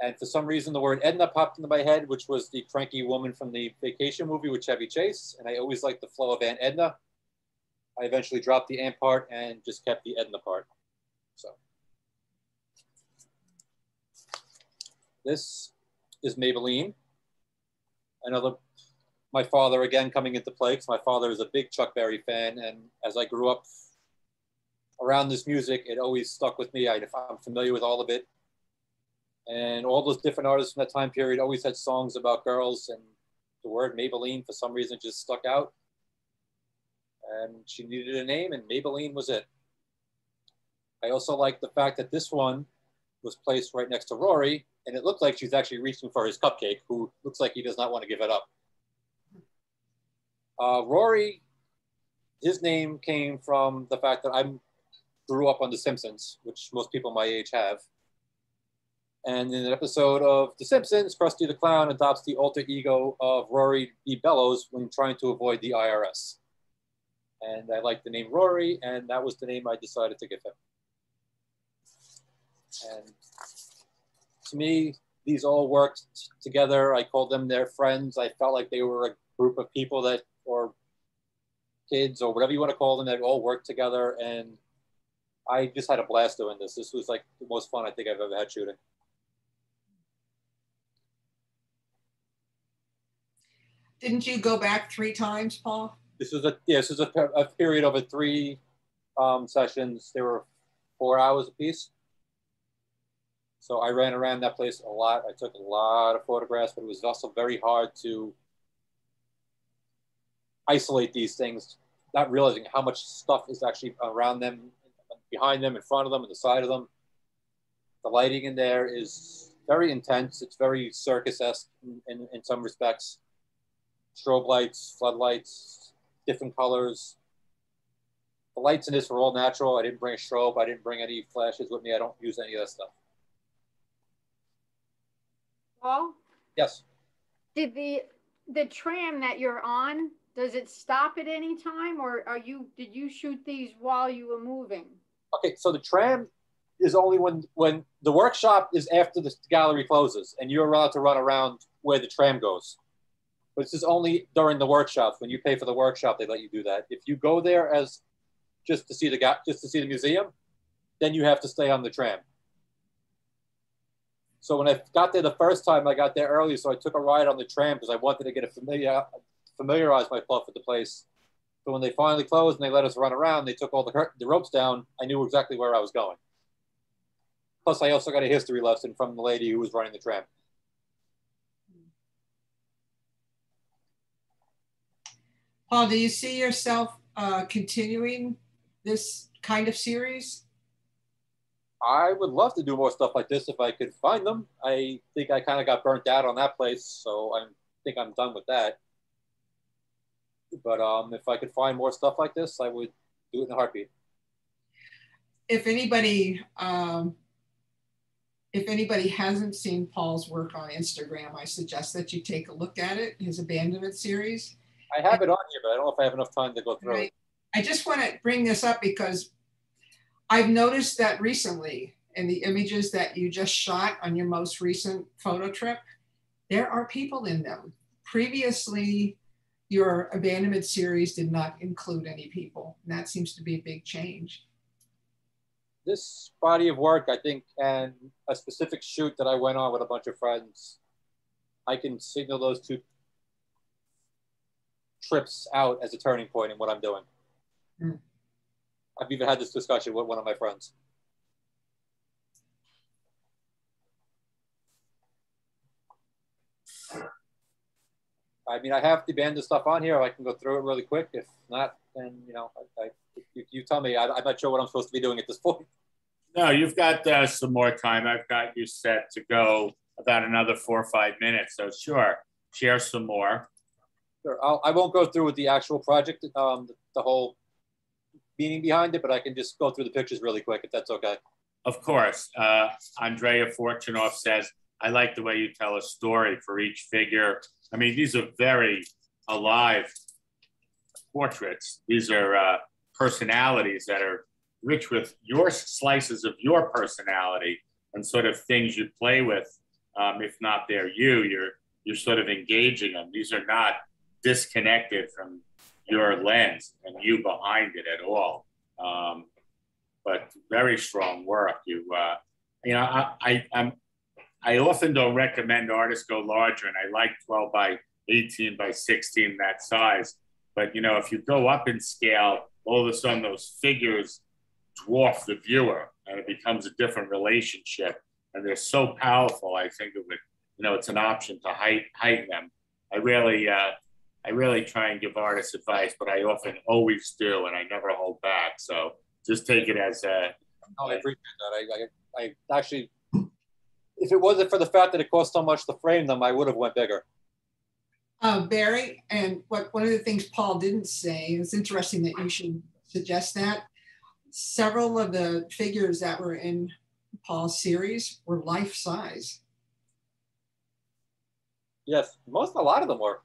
And for some reason, the word Edna popped into my head, which was the cranky woman from the vacation movie with Chevy Chase. And I always liked the flow of Aunt Edna. I eventually dropped the Aunt part and just kept the Edna part. So this is Maybelline. Another, my father again coming into play because my father is a big Chuck Berry fan. And as I grew up around this music, it always stuck with me. I, I'm familiar with all of it and all those different artists from that time period always had songs about girls and the word Maybelline for some reason just stuck out. And she needed a name and Maybelline was it. I also like the fact that this one was placed right next to Rory and it looked like she's actually reaching for his cupcake who looks like he does not want to give it up. Uh, Rory, his name came from the fact that I grew up on The Simpsons, which most people my age have. And in an episode of The Simpsons, Krusty the Clown adopts the alter ego of Rory B. Bellows when trying to avoid the IRS. And I like the name Rory, and that was the name I decided to give him. And to me, these all worked together. I called them their friends. I felt like they were a group of people that, or kids, or whatever you want to call them, that all worked together. And I just had a blast doing this. This was like the most fun I think I've ever had shooting. Didn't you go back three times, Paul? This was a yeah, this was a, a period over three um, sessions. There were four hours apiece. So I ran around that place a lot. I took a lot of photographs, but it was also very hard to isolate these things, not realizing how much stuff is actually around them, behind them, in front of them, and the side of them. The lighting in there is very intense. It's very circus-esque in, in, in some respects strobe lights, floodlights, different colors. The lights in this were all natural. I didn't bring a strobe. I didn't bring any flashes with me. I don't use any of that stuff. Paul, Yes. did the the tram that you're on does it stop at any time, or are you did you shoot these while you were moving? Okay, so the tram is only when when the workshop is after the gallery closes, and you're allowed to run around where the tram goes. But this is only during the workshops. When you pay for the workshop, they let you do that. If you go there as just to see the just to see the museum, then you have to stay on the tram. So when I got there the first time, I got there early, so I took a ride on the tram because I wanted to get a familiar familiarize myself with the place. But when they finally closed and they let us run around, they took all the, the ropes down. I knew exactly where I was going. Plus, I also got a history lesson from the lady who was running the tram. Paul, do you see yourself uh, continuing this kind of series? I would love to do more stuff like this if I could find them. I think I kind of got burnt out on that place, so I think I'm done with that. But um, if I could find more stuff like this, I would do it in a heartbeat. If anybody, um, if anybody hasn't seen Paul's work on Instagram, I suggest that you take a look at it. His abandonment series. I have it on here, but I don't know if I have enough time to go through Right. it. I just want to bring this up because I've noticed that recently in the images that you just shot on your most recent photo trip, there are people in them. Previously, your abandonment series did not include any people. And that seems to be a big change. This body of work, I think, and a specific shoot that I went on with a bunch of friends, I can signal those two trips out as a turning point in what I'm doing. Mm. I've even had this discussion with one of my friends. I mean, I have the band of stuff on here. I can go through it really quick. If not, then you know, I, I, if you tell me. I, am not sure what I'm supposed to be doing at this point. No, you've got uh, some more time. I've got you set to go about another four or five minutes. So sure, share some more. Sure. I'll, I will not go through with the actual project, um, the, the whole meaning behind it, but I can just go through the pictures really quick if that's okay. Of course. Uh, Andrea Fortunoff says, I like the way you tell a story for each figure. I mean, these are very alive portraits. These are uh, personalities that are rich with your slices of your personality and sort of things you play with. Um, if not they're you, you're you're sort of engaging them. These are not disconnected from your lens and you behind it at all. Um, but very strong work. You, uh, you know, I, I, I'm, I often don't recommend artists go larger, and I like 12 by 18 by 16 that size. But you know, if you go up in scale, all of a sudden those figures dwarf the viewer, and it becomes a different relationship. And they're so powerful. I think it would, you know, it's an option to height heighten them. I really, uh, I really try and give artists advice, but I often always do, and I never hold back. So just take it as a. Oh, I appreciate that. I, I, I actually, if it wasn't for the fact that it cost so much to frame them, I would have went bigger. Uh, Barry, and what one of the things Paul didn't say, it's interesting that you should suggest that. Several of the figures that were in Paul's series were life size. Yes, most, a lot of them were.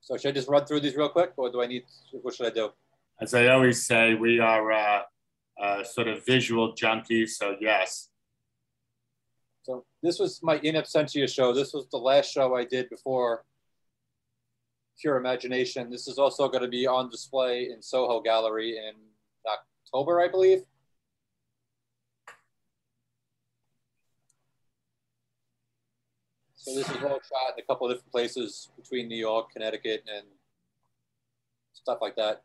So should I just run through these real quick, or do I need? What should I do? As I always say, we are uh, uh, sort of visual junkies. So yes. So this was my in absentia show. This was the last show I did before Pure Imagination. This is also going to be on display in Soho Gallery in October, I believe. So this is all shot in a couple of different places between New York, Connecticut, and stuff like that.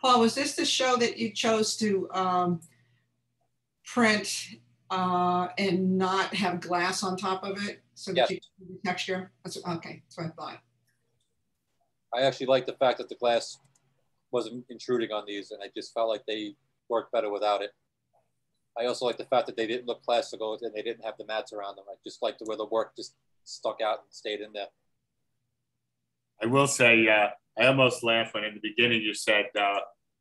Paul, was this the show that you chose to um, print uh, and not have glass on top of it so that yes. you the texture? That's okay. That's what I thought. I actually like the fact that the glass wasn't intruding on these, and I just felt like they worked better without it. I also like the fact that they didn't look plastical and they didn't have the mats around them. I just liked the way the work just stuck out and stayed in there. I will say, uh, I almost laughed when in the beginning you said, uh,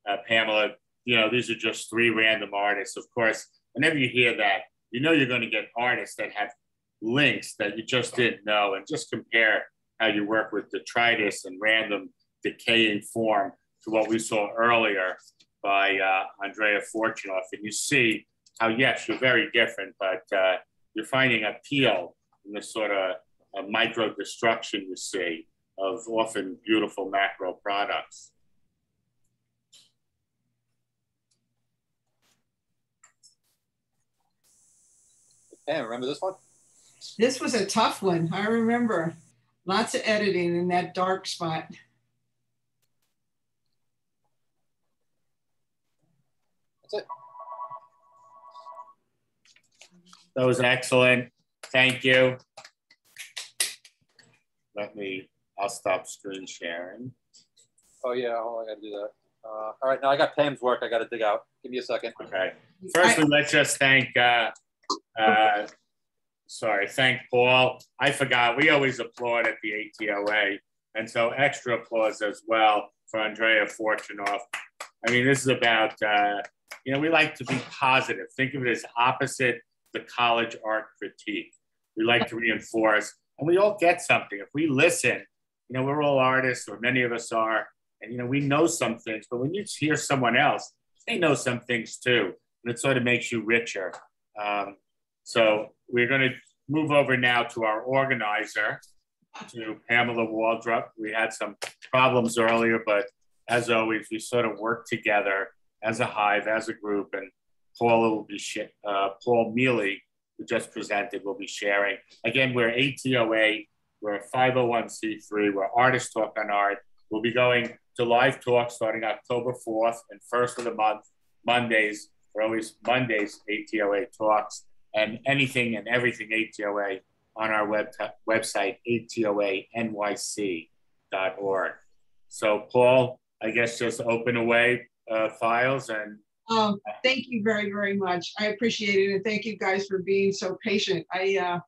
uh, Pamela, you know, these are just three random artists. Of course, whenever you hear that, you know you're going to get artists that have links that you just didn't know and just compare how you work with detritus and random decaying form to what we saw earlier by uh, Andrea Fortunoff. And you see how yes, you're very different, but uh, you're finding appeal in the sort of uh, micro destruction you see of often beautiful macro products. Hey, remember this one? This was a tough one. I remember lots of editing in that dark spot. That's it. That was excellent. Thank you. Let me, I'll stop screen sharing. Oh yeah, oh, I gotta do that. Uh, all right, now I got Pam's work I gotta dig out. Give me a second. Okay. Firstly, let's just thank, uh, uh, sorry, thank Paul. I forgot, we always applaud at the ATOA. And so extra applause as well for Andrea Fortunoff. I mean, this is about, uh, you know, we like to be positive. Think of it as opposite the college art critique. We like to reinforce, and we all get something. If we listen, you know, we're all artists, or many of us are, and you know, we know some things. But when you hear someone else, they know some things too, and it sort of makes you richer. Um, so we're going to move over now to our organizer, to Pamela Waldroup. We had some problems earlier, but as always, we sort of work together as a hive, as a group, and Paula will be, uh, Paul Mele, who just presented, will be sharing. Again, we're ATOA We're a 501c3. We're Artists Talk on Art. We'll be going to live talk starting October 4th and first of the month, Mondays. We're always Mondays, ATOA talks, and anything and everything ATOA on our web website, atoanyc.org. So, Paul, I guess just open away uh, files and. Um, thank you very, very much. I appreciate it. And thank you guys for being so patient. I, uh,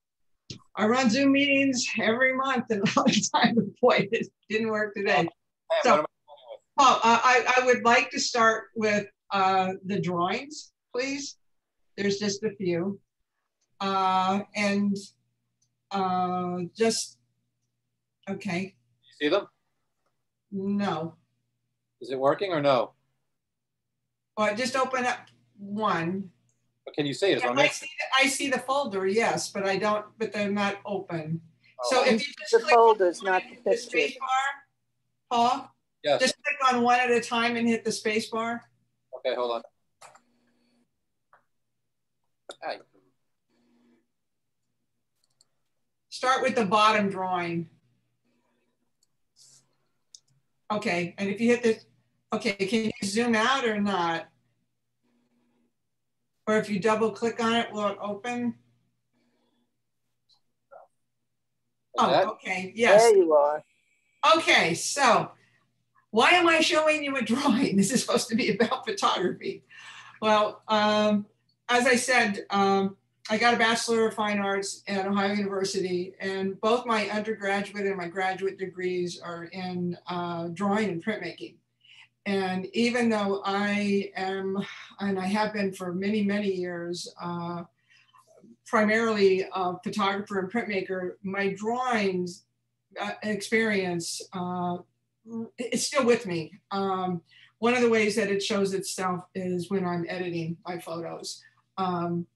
I run Zoom meetings every month and all the time, boy, it didn't work today. So, Paul, uh, I, I would like to start with uh, the drawings, please. There's just a few. Uh, and uh, just, okay, You see them? no. Is it working or no? Well, just open up one. What can you see? Is Yeah, on I it? see, the- I see the folder, yes, but I don't, but they're not open. Oh. So Oh, if you just The click on folders, one not and the hit the space bar, Paul, Yes. just click on one at a time and hit the space bar. Okay, hold on. Hi. Start with the bottom drawing. Okay, and if you hit the, okay, can you zoom out or not? Or if you double click on it, will it open? Oh, okay, yes. There you are. Okay, so why am I showing you a drawing? This is supposed to be about photography. Well, um, as I said, um, I got a Bachelor of Fine Arts at Ohio University, and both my undergraduate and my graduate degrees are in uh, drawing and printmaking. And even though I am, and I have been for many, many years, uh, primarily a photographer and printmaker, my drawings uh, experience uh, it's still with me. Um, one of the ways that it shows itself is when I'm editing my photos. Um,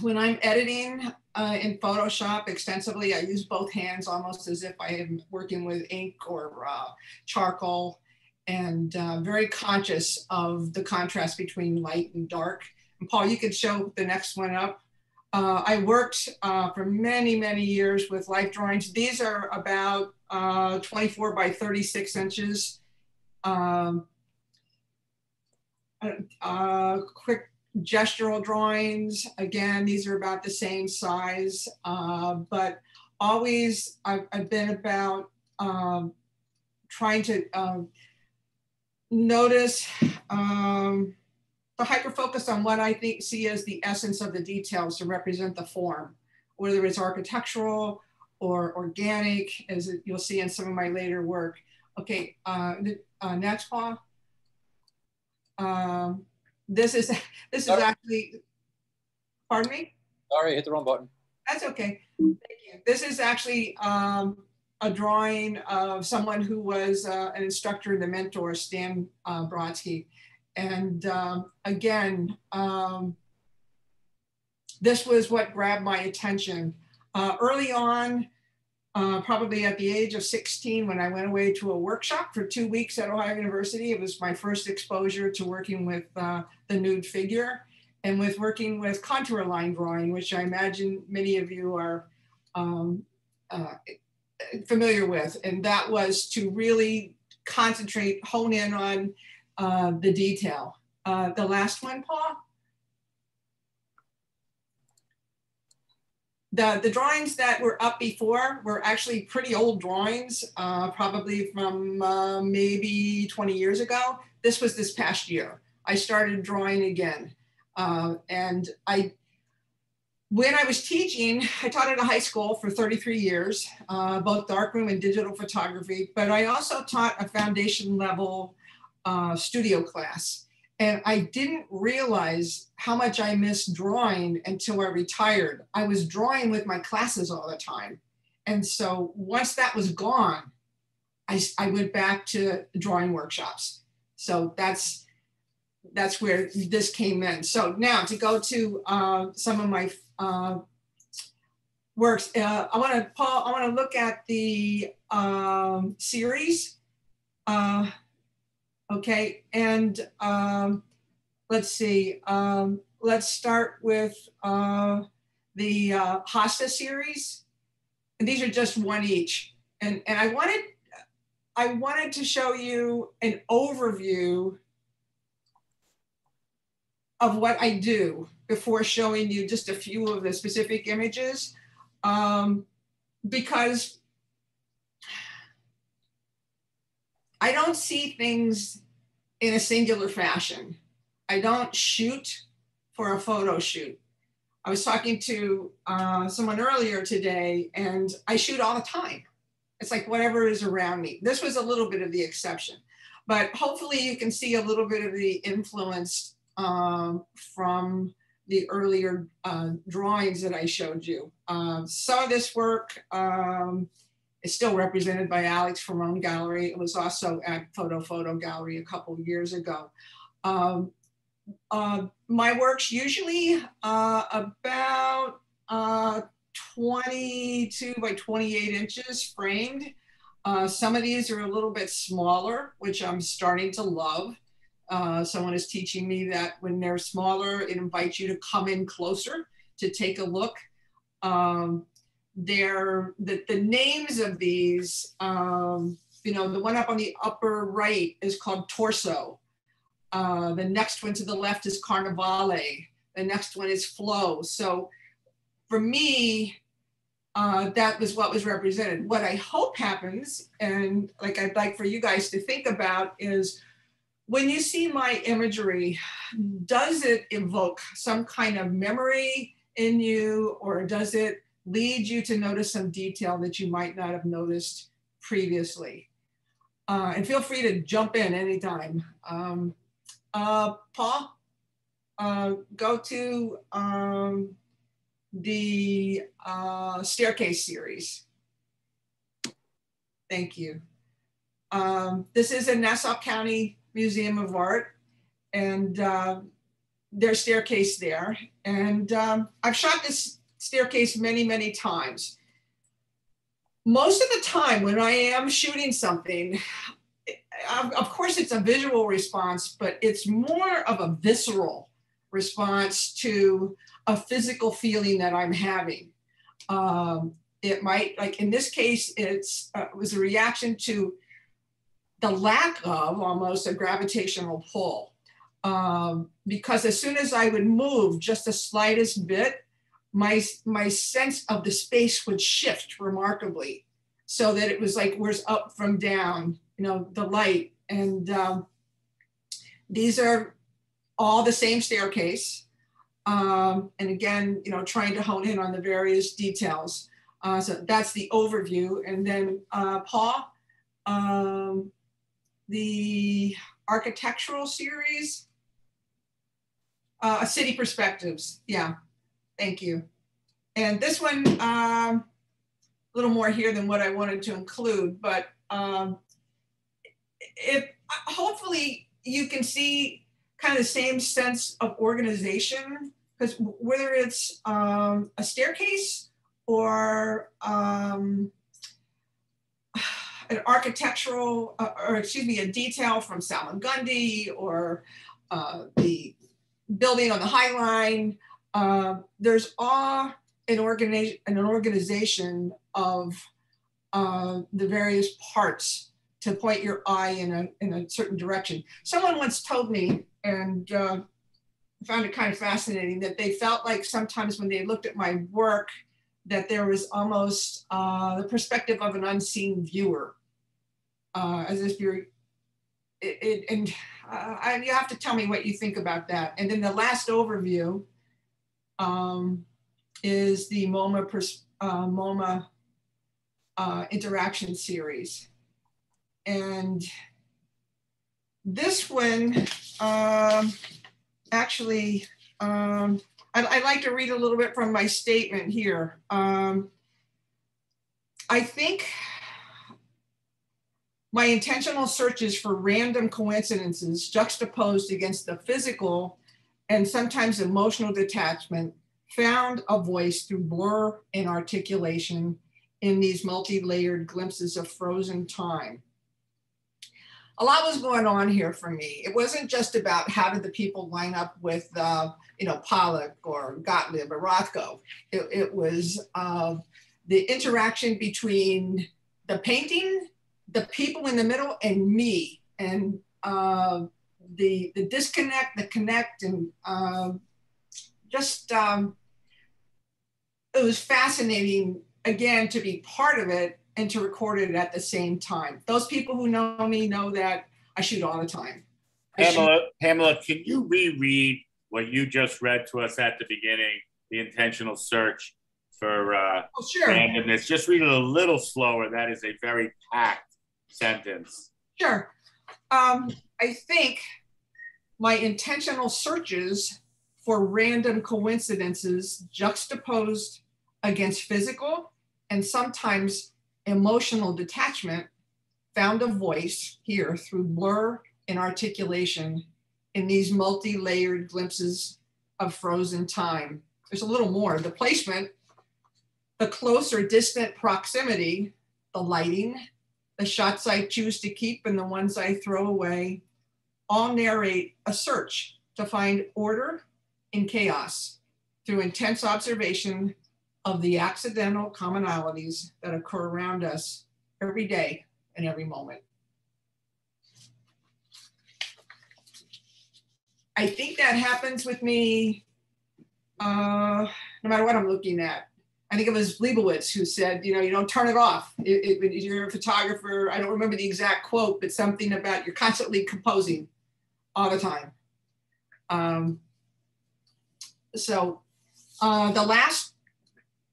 when I'm editing uh, in Photoshop extensively, I use both hands almost as if I am working with ink or uh, charcoal and uh, very conscious of the contrast between light and dark. And Paul, you could show the next one up. Uh, I worked uh, for many, many years with life drawings. These are about uh, 24 by 36 inches. Um, uh, quick gestural drawings. Again, these are about the same size, uh, but always I've, I've been about um, trying to um, notice um, to hyper focus on what I think see as the essence of the details to represent the form, whether it's architectural or organic, as you'll see in some of my later work. Okay, uh, uh. Um, this is this is actually, pardon me. Sorry, hit the wrong button. That's okay. Thank you. This is actually um, a drawing of someone who was uh, an instructor and the mentor, Stan uh, Brodsky. And um, again, um, this was what grabbed my attention. Uh, early on, uh, probably at the age of 16, when I went away to a workshop for two weeks at Ohio University, it was my first exposure to working with uh, the nude figure and with working with contour line drawing, which I imagine many of you are um, uh, familiar with. And that was to really concentrate, hone in on uh, the detail. Uh, the last one, Paul? The, the drawings that were up before were actually pretty old drawings, uh, probably from uh, maybe 20 years ago. This was this past year. I started drawing again. Uh, and I, when I was teaching, I taught at a high school for 33 years, uh, both darkroom and digital photography, but I also taught a foundation level uh, studio class. And I didn't realize how much I missed drawing until I retired. I was drawing with my classes all the time. And so once that was gone, I, I went back to drawing workshops. So that's that's where this came in. So now to go to uh, some of my uh, works, uh, I want to Paul. I want to look at the um, series. Uh, okay, and um, let's see. Um, let's start with uh, the uh, Hosta series. and these are just one each. And, and I wanted, I wanted to show you an overview of what I do before showing you just a few of the specific images. Um, because I don't see things in a singular fashion. I don't shoot for a photo shoot. I was talking to uh, someone earlier today, and I shoot all the time. It's like whatever is around me. This was a little bit of the exception, but hopefully you can see a little bit of the influence um, from the earlier uh, drawings that I showed you. Uh, this work um, is still represented by Alex Ferrone Gallery. It was also at FotoFoto Gallery a couple years ago. Um, uh, my work's usually uh, about uh, 22 by 28 inches framed. Uh, some of these are a little bit smaller, which I'm starting to love. Uh, someone is teaching me that when they're smaller, it invites you to come in closer to take a look. Um, they're, the, the names of these, um, you know, the one up on the upper right is called Torso. Uh, the next one to the left is Carnivale. The next one is Flow. So for me, uh, that was what was represented. What I hope happens, and like I'd like for you guys to think about, is when you see my imagery, does it evoke some kind of memory in you, or does it lead you to notice some detail that you might not have noticed previously? Uh, and feel free to jump in anytime. Um, uh, Paul, uh, go to um, the uh, staircase series. Thank you. Um, this is in Nassau County Museum of Art and uh, their staircase there. And um, I've shot this staircase many, many times. Most of the time when I am shooting something, of course, it's a visual response, but it's more of a visceral response to a physical feeling that I'm having. Um, it might, like in this case, it's uh, it was a reaction to the lack of almost a gravitational pull. Um, because as soon as I would move just the slightest bit, my my sense of the space would shift remarkably, so that it was like where's up from down, you know, the light. And um, these are all the same staircase. Um, and again, you know, trying to hone in on the various details. Uh, so that's the overview. And then uh, Paul, um, the architectural series, uh, City Perspectives. Yeah, thank you. And this one, um, a little more here than what I wanted to include, but um, if hopefully you can see kind of the same sense of organization because whether it's um, a staircase or um, an architectural, uh, or excuse me, a detail from Salmagundi or uh, the building on the High Line, uh, there's all an, organi- an organization of uh, the various parts to point your eye in a, in a certain direction. Someone once told me, and uh, found it kind of fascinating, that they felt like sometimes when they looked at my work, that there was almost uh, the perspective of an unseen viewer, uh, as if you're, it, it and uh, you have to tell me what you think about that. And then the last overview um, is the MoMA, pers- uh, MoMA uh, interaction series. And this one, um, actually, um, I'd, I'd, like to read a little bit from my statement here. Um, I think my intentional searches for random coincidences juxtaposed against the physical and sometimes emotional detachment found a voice through blur and articulation in these multi-layered glimpses of frozen time a lot was going on here for me. It wasn't just about how did the people line up with, uh, you know, Pollock or Gottlieb or Rothko. It, it was uh, the interaction between the painting, the people in the middle, and me, and uh, the the disconnect, the connect, and uh, just um, it was fascinating again to be part of it and to record it at the same time. Those people who know me know that I shoot all the time. I shoot- Pamela, Pamela, can you reread what you just read to us at the beginning? The intentional search for uh, oh, sure. randomness. Just read it a little slower. That is a very packed sentence. Sure. Um, I think my intentional searches for random coincidences juxtaposed against physical and sometimes emotional detachment found a voice here through blur and articulation in these multi-layered glimpses of frozen time. There's a little more. The placement, the close or distant proximity, the lighting, the shots I choose to keep and the ones I throw away all narrate a search to find order in chaos through intense observation of the accidental commonalities that occur around us every day and every moment. I think that happens with me uh, no matter what I'm looking at. I think it was Leibovitz who said, you know, you don't turn it off. It, it, you're a photographer. I don't remember the exact quote, but something about you're constantly composing all the time. Um, so uh, the last,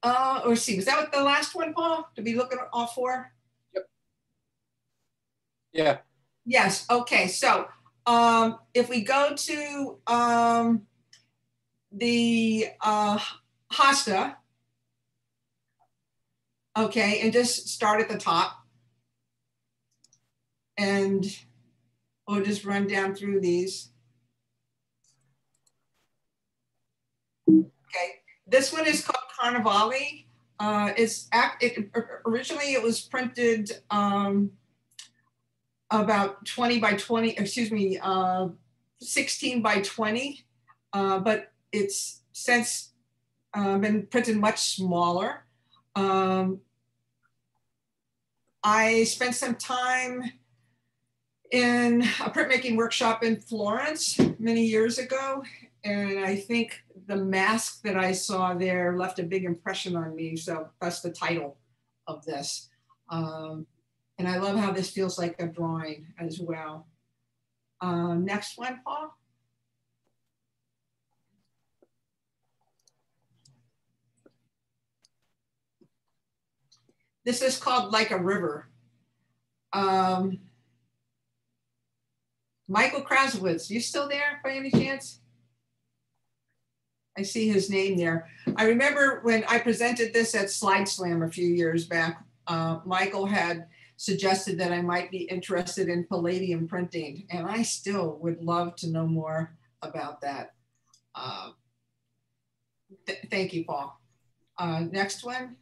uh, or see, was that what the last one, Paul? Did we look at all four? Yep. Yeah. Yes. Okay. So um, if we go to um, the uh, hosta, okay, and just start at the top, and we'll just run down through these. Okay, this one is called Carnivale. Uh, it's it, originally it was printed um, about 20 by 20, excuse me, uh, 16 by 20, uh, but it's since uh, been printed much smaller. Um, I spent some time in a printmaking workshop in Florence many years ago, and I think the mask that I saw there left a big impression on me. So that's the title of this. Um, and I love how this feels like a drawing as well. Uh, next one, Paul. This is called Like a River. Um, Michael Krasowitz, you still there by any chance? I see his name there. I remember when I presented this at Slide Slam a few years back, uh, Michael had suggested that I might be interested in palladium printing, and I still would love to know more about that. Uh, th thank you, Paul. Uh, next one.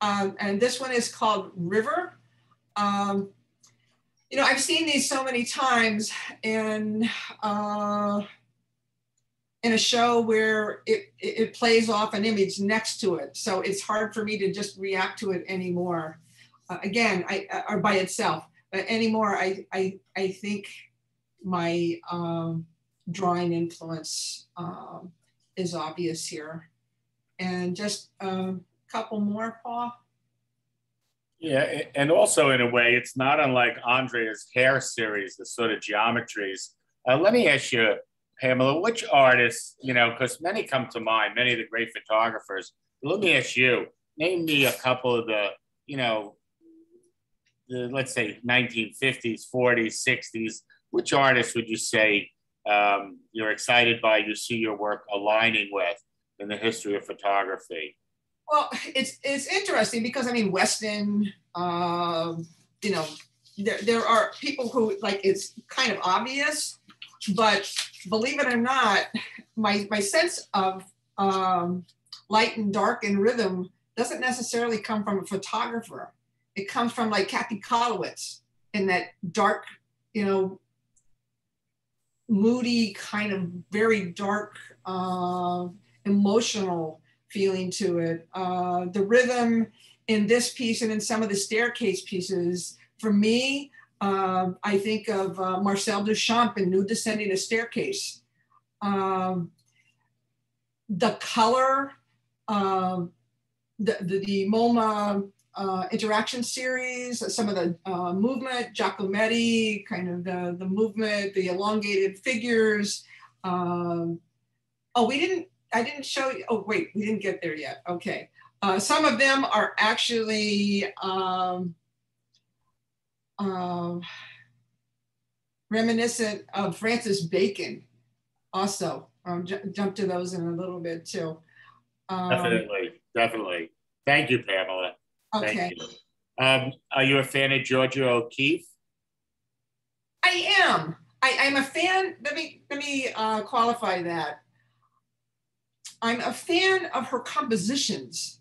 Um, and this one is called River. Um, you know, I've seen these so many times in uh, in a show where it, it plays off an image next to it. So it's hard for me to just react to it anymore. Uh, again, I, or by itself, but anymore, I, I, I think my um, drawing influence um, is obvious here. And just a couple more, Paul. Yeah, and also in a way, it's not unlike Andrea's hair series, the sort of geometries. Uh, let me ask you, Pamela, which artists, you know, because many come to mind, many of the great photographers. Let me ask you, name me a couple of the, you know, the, let's say 1950s, 40s, 60s. Which artists would you say um, you're excited by, you see your work aligning with in the history of photography? Well, it's it's interesting because I mean Weston, uh, you know, there there are people who like it's kind of obvious, but believe it or not, my my sense of um, light and dark and rhythm doesn't necessarily come from a photographer. It comes from like Kathy Kollwitz in that dark, you know, moody, kind of very dark, uh, emotional feeling to it. Uh, the rhythm in this piece and in some of the staircase pieces, for me, uh, I think of uh, Marcel Duchamp in Nude Descending a Staircase. Um, the color, uh, the, the, the MoMA uh, interaction series, some of the uh, movement, Giacometti, kind of the, the movement, the elongated figures. Um, oh, we didn't, I didn't show you, oh wait, we didn't get there yet. Okay. Uh, some of them are actually um, uh, reminiscent of Francis Bacon also. I'll jump to those in a little bit too. Um, definitely, definitely. Thank you, Pamela. Okay. Thank you. Um, are you a fan of Georgia O'Keeffe? I am. I, I'm a fan. Let me let me uh, qualify that. I'm a fan of her compositions.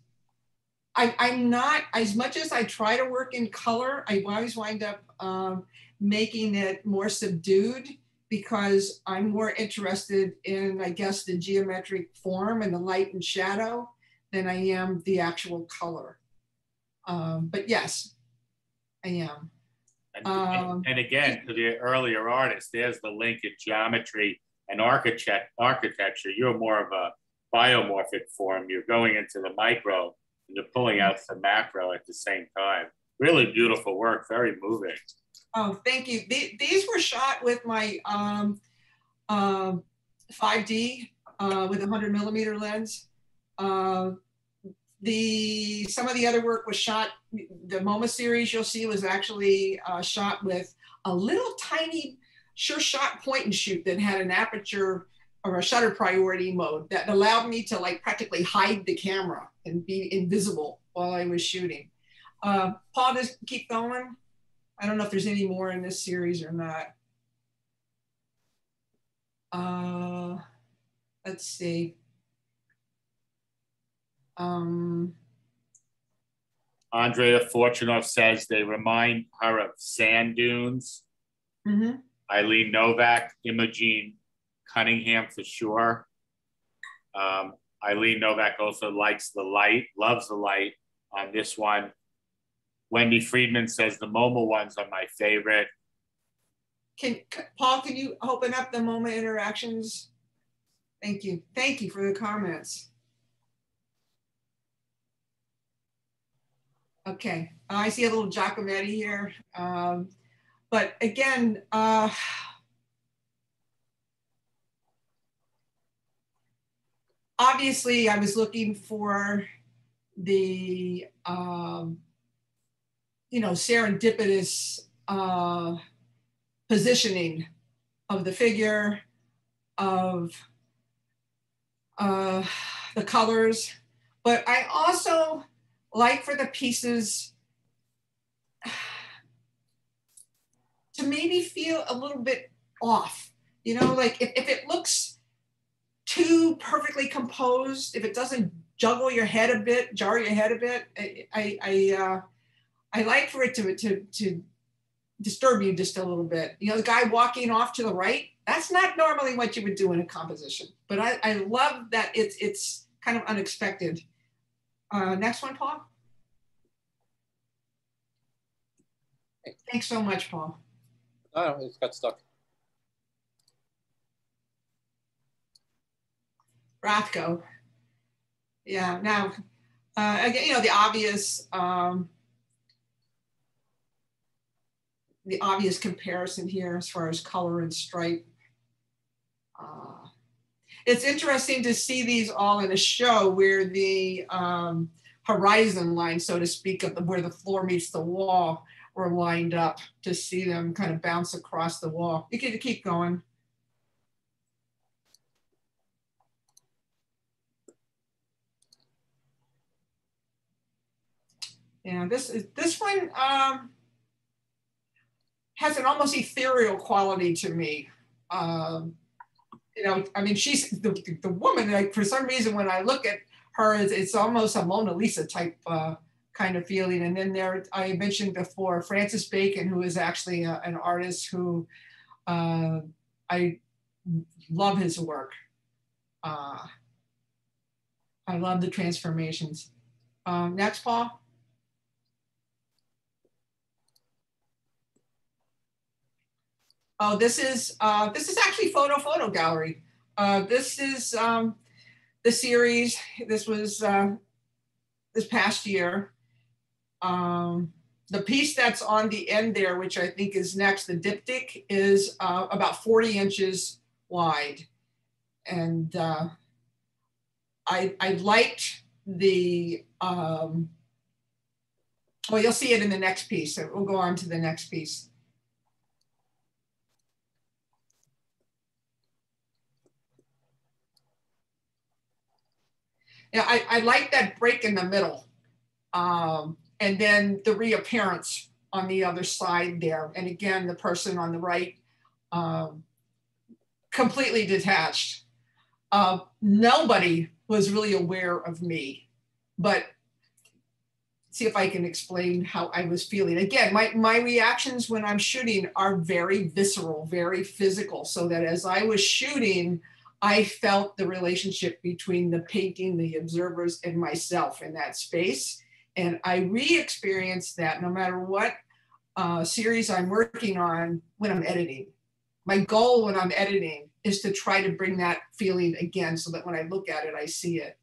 I, I'm not as much as I try to work in color. I always wind up um, making it more subdued because I'm more interested in, I guess, the geometric form and the light and shadow than I am the actual color. Um, but yes, I am. And, Um, and again, to the earlier artist, there's the link in geometry and architect architecture. You're more of a biomorphic form. You're going into the micro and you're pulling out the macro at the same time. Really beautiful work, very moving. Oh, thank you. The- These were shot with my um, um, 5D uh, with a 100 millimeter lens. Uh, the some of the other work was shot. The MoMA series you'll see was actually uh, shot with a little tiny sure shot point and shoot that had an aperture or a shutter priority mode that allowed me to like practically hide the camera and be invisible while I was shooting. Uh, Paul, just keep going. I don't know if there's any more in this series or not. Uh, let's see. Um, Andrea Fortunoff says they remind her of sand dunes. mhm. Eileen Novak, Imogen Cunningham for sure. Um, Eileen Novak also likes the light, loves the light on this one. Wendy Friedman says the MoMA ones are my favorite. Can, Paul, can you open up the MoMA interactions? Thank you. Thank you for the comments. Okay, I see a little Giacometti here. Um, but again, uh, obviously I was looking for the, um, you know, serendipitous uh, positioning of the figure, of uh, the colors, but I also like for the pieces to maybe feel a little bit off. You know, like if, if it looks too perfectly composed, if it doesn't juggle your head a bit, jar your head a bit, I I I, uh, I like for it to to to disturb you just a little bit. You know, the guy walking off to the right, that's not normally what you would do in a composition. But I, I love that it's it's kind of unexpected. Uh, next one, Paul. Thanks so much, Paul. Oh, it's got stuck. Rothko. Yeah, now, uh, again, you know, the obvious, um, the obvious comparison here as far as color and stripe. Uh, it's interesting to see these all in a show where the um, horizon line, so to speak, of the, where the floor meets the wall were lined up to see them kind of bounce across the wall. You can keep going. Yeah, this is this one um, has an almost ethereal quality to me. Um, you know, I mean, she's the, the woman. Like for some reason, when I look at her, it's, it's almost a Mona Lisa type uh, kind of feeling. And then there, I mentioned before, Francis Bacon, who is actually a, an artist who uh, I love his work. Uh, I love the transformations. Um, next, Paul. Oh, this is uh, this is actually FotoFoto gallery. Uh, this is um, the series. This was uh, this past year. Um, the piece that's on the end there, which I think is next, the diptych, is uh, about 40 inches wide. And uh, I, I liked the, um, well, you'll see it in the next piece. We'll go on to the next piece. Yeah, I, I like that break in the middle. Um, and then the reappearance on the other side there. And again, the person on the right, um, completely detached. Uh, nobody was really aware of me, but see if I can explain how I was feeling. Again, my, my reactions when I'm shooting are very visceral, very physical, so that as I was shooting, I felt the relationship between the painting, the observers, and myself in that space. And I re experience that no matter what uh, series I'm working on when I'm editing. My goal when I'm editing is to try to bring that feeling again so that when I look at it, I see it.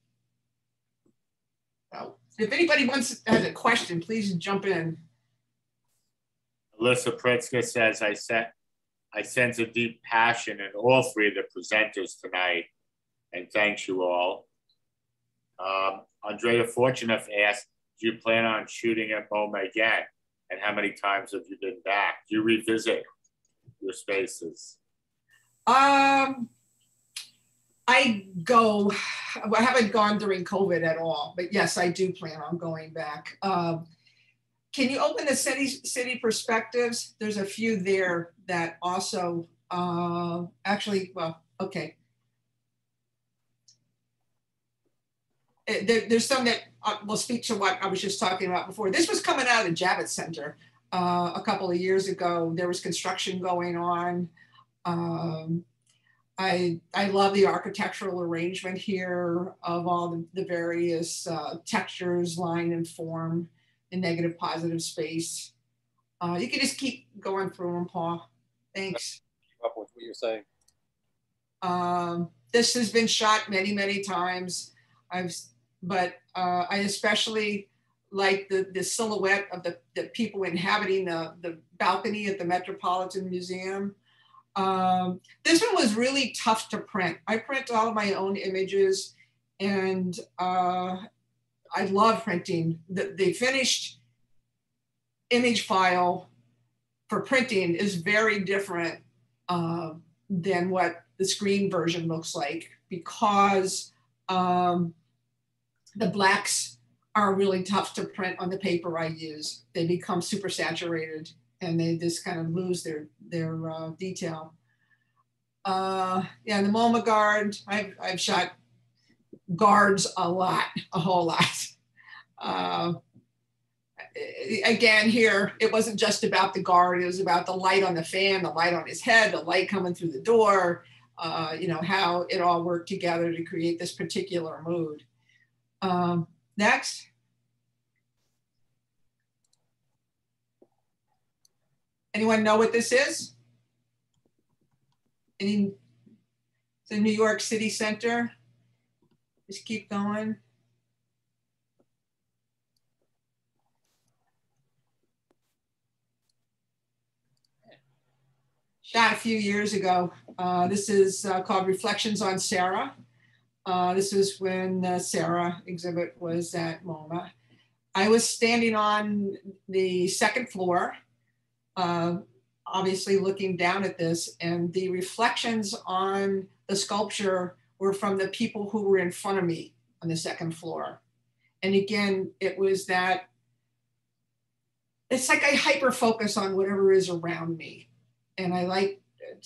So if anybody wants has a question, please jump in. Alyssa Pritzker says, I sent I sense a deep passion in all three of the presenters tonight, and thanks you all. Um, Andrea Fortunoff asked, do you plan on shooting at MoMA again? And how many times have you been back? Do you revisit your spaces? Um, I go, I haven't gone during COVID at all, but yes, I do plan on going back. Um, can you open the city city perspectives? There's a few there that also uh, actually, well, okay. Uh, there, there's some that uh, will speak to what I was just talking about before. This was coming out of the Javits Center uh, a couple of years ago. There was construction going on. Um, I, I love the architectural arrangement here of all the, the various uh, textures, line and form, the negative, positive space. Uh, you can just keep going through them, Paul. Thanks. Keep up with what you're saying. Um, this has been shot many, many times. I've, but uh, I especially like the, the silhouette of the, the people inhabiting the, the balcony at the Metropolitan Museum. Um, this one was really tough to print. I print all of my own images and uh, I love printing. The, the finished image file for printing is very different uh, than what the screen version looks like because um, the blacks are really tough to print on the paper I use. They become super saturated and they just kind of lose their their uh, detail. Uh, yeah, the MoMA guard, I've, I've shot guards a lot, a whole lot. Uh, again, here, it wasn't just about the guard, it was about the light on the fan, the light on his head, the light coming through the door, uh, you know, how it all worked together to create this particular mood. Um, next. Anyone know what this is? Any, the New York City Center. Just keep going. Shot a few years ago. Uh, this is uh, called Reflections on Serra. Uh, this was when the Serra exhibit was at MoMA. I was standing on the second floor, uh, obviously looking down at this, and the reflections on the sculpture were from the people who were in front of me on the second floor. And again, it was that it's like I hyper focus on whatever is around me. And I like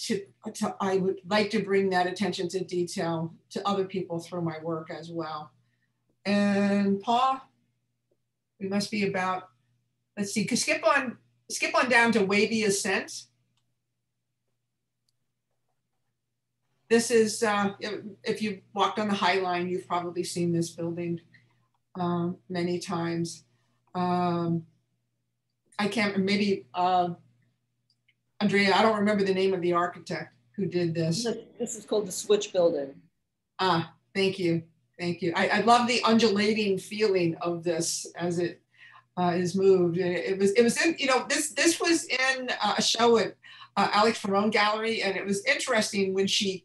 to, to, I would like to bring that attention to detail to other people through my work as well. And Paul, we must be about, let's see, skip on, skip on down to wavy ascent. This is, uh, if- if you walked on the High Line, you've probably seen this building um, many times. Um, I can't, maybe, uh, Andrea, I don't remember the name of the architect who did this. This is called the Switch Building. Ah, thank you, thank you. I, I love the undulating feeling of this as it uh, is moved. It, it was, it was in, you know, this this was in uh, a show at uh, Alex Ferrone Gallery, and it was interesting when she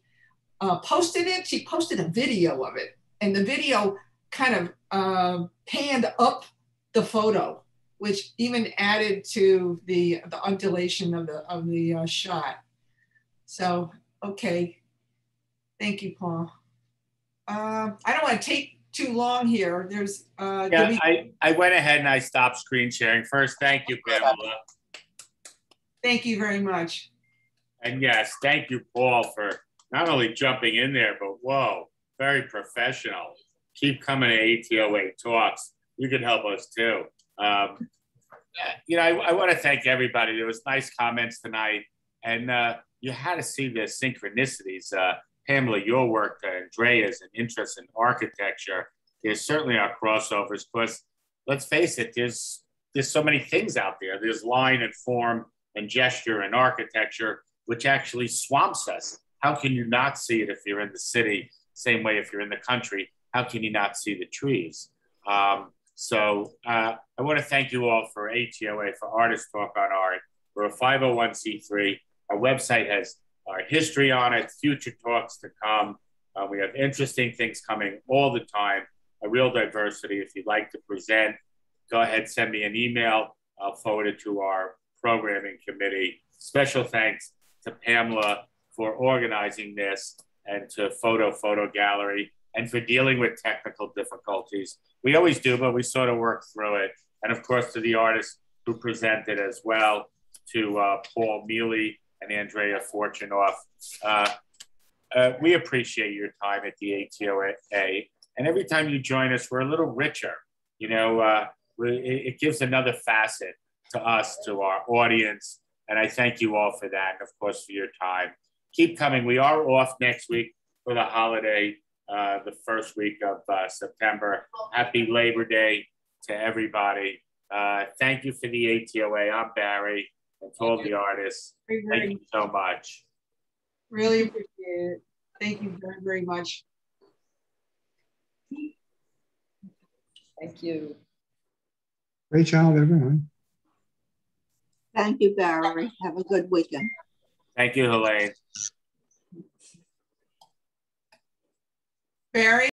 uh, posted it. She posted a video of it, and the video kind of uh, panned up the photo, which even added to the the undulation of the of the uh, shot. So, okay, thank you, Paul. Uh, I don't want to take too long here. There's, uh, Yeah, we- I, I went ahead and I stopped screen sharing. First, thank you, Pamela. thank you very much. And yes, thank you, Paul, for not only jumping in there, but whoa, very professional. Keep coming to ATOA talks. You can help us too. Um, you know, I, I want to thank everybody. There was nice comments tonight, and uh, you had to see the synchronicities. Uh, Pamela, your work, uh, Andrea's, and interest in architecture. There's certainly our crossovers, because let's face it, there's there's so many things out there. There's line and form and gesture and architecture, which actually swamps us. How can you not see it if you're in the city? Same way if you're in the country, how can you not see the trees? Um, so uh, I want to thank you all for ATOA, for Artist Talk on Art. We're a 501c3. Our website has our history on it, future talks to come. Uh, we have interesting things coming all the time, a real diversity. If you'd like to present, go ahead, send me an email. I'll forward it to our programming committee. Special thanks to Pamela for organizing this and to FotoFoto Gallery and for dealing with technical difficulties. We always do, but we sort of work through it. And of course, to the artists who presented as well, to uh, Paul Mele and Andrea Fortunoff. Uh, uh, we appreciate your time at the ATOA. And every time you join us, we're a little richer. You know, uh, we, it, it gives another facet to us, to our audience. And I thank you all for that. And of course, for your time. Keep coming. We are off next week for the holiday, uh, the first week of uh, September. Happy Labor Day to everybody. Uh, thank you for the ATOA. I'm Barry and to all the artists. Very, Thank you so much. really appreciate it. Thank you very, very much. Thank you. Great job, everyone. Thank you, Barry. Have a good weekend. Thank you, Helene. Barry?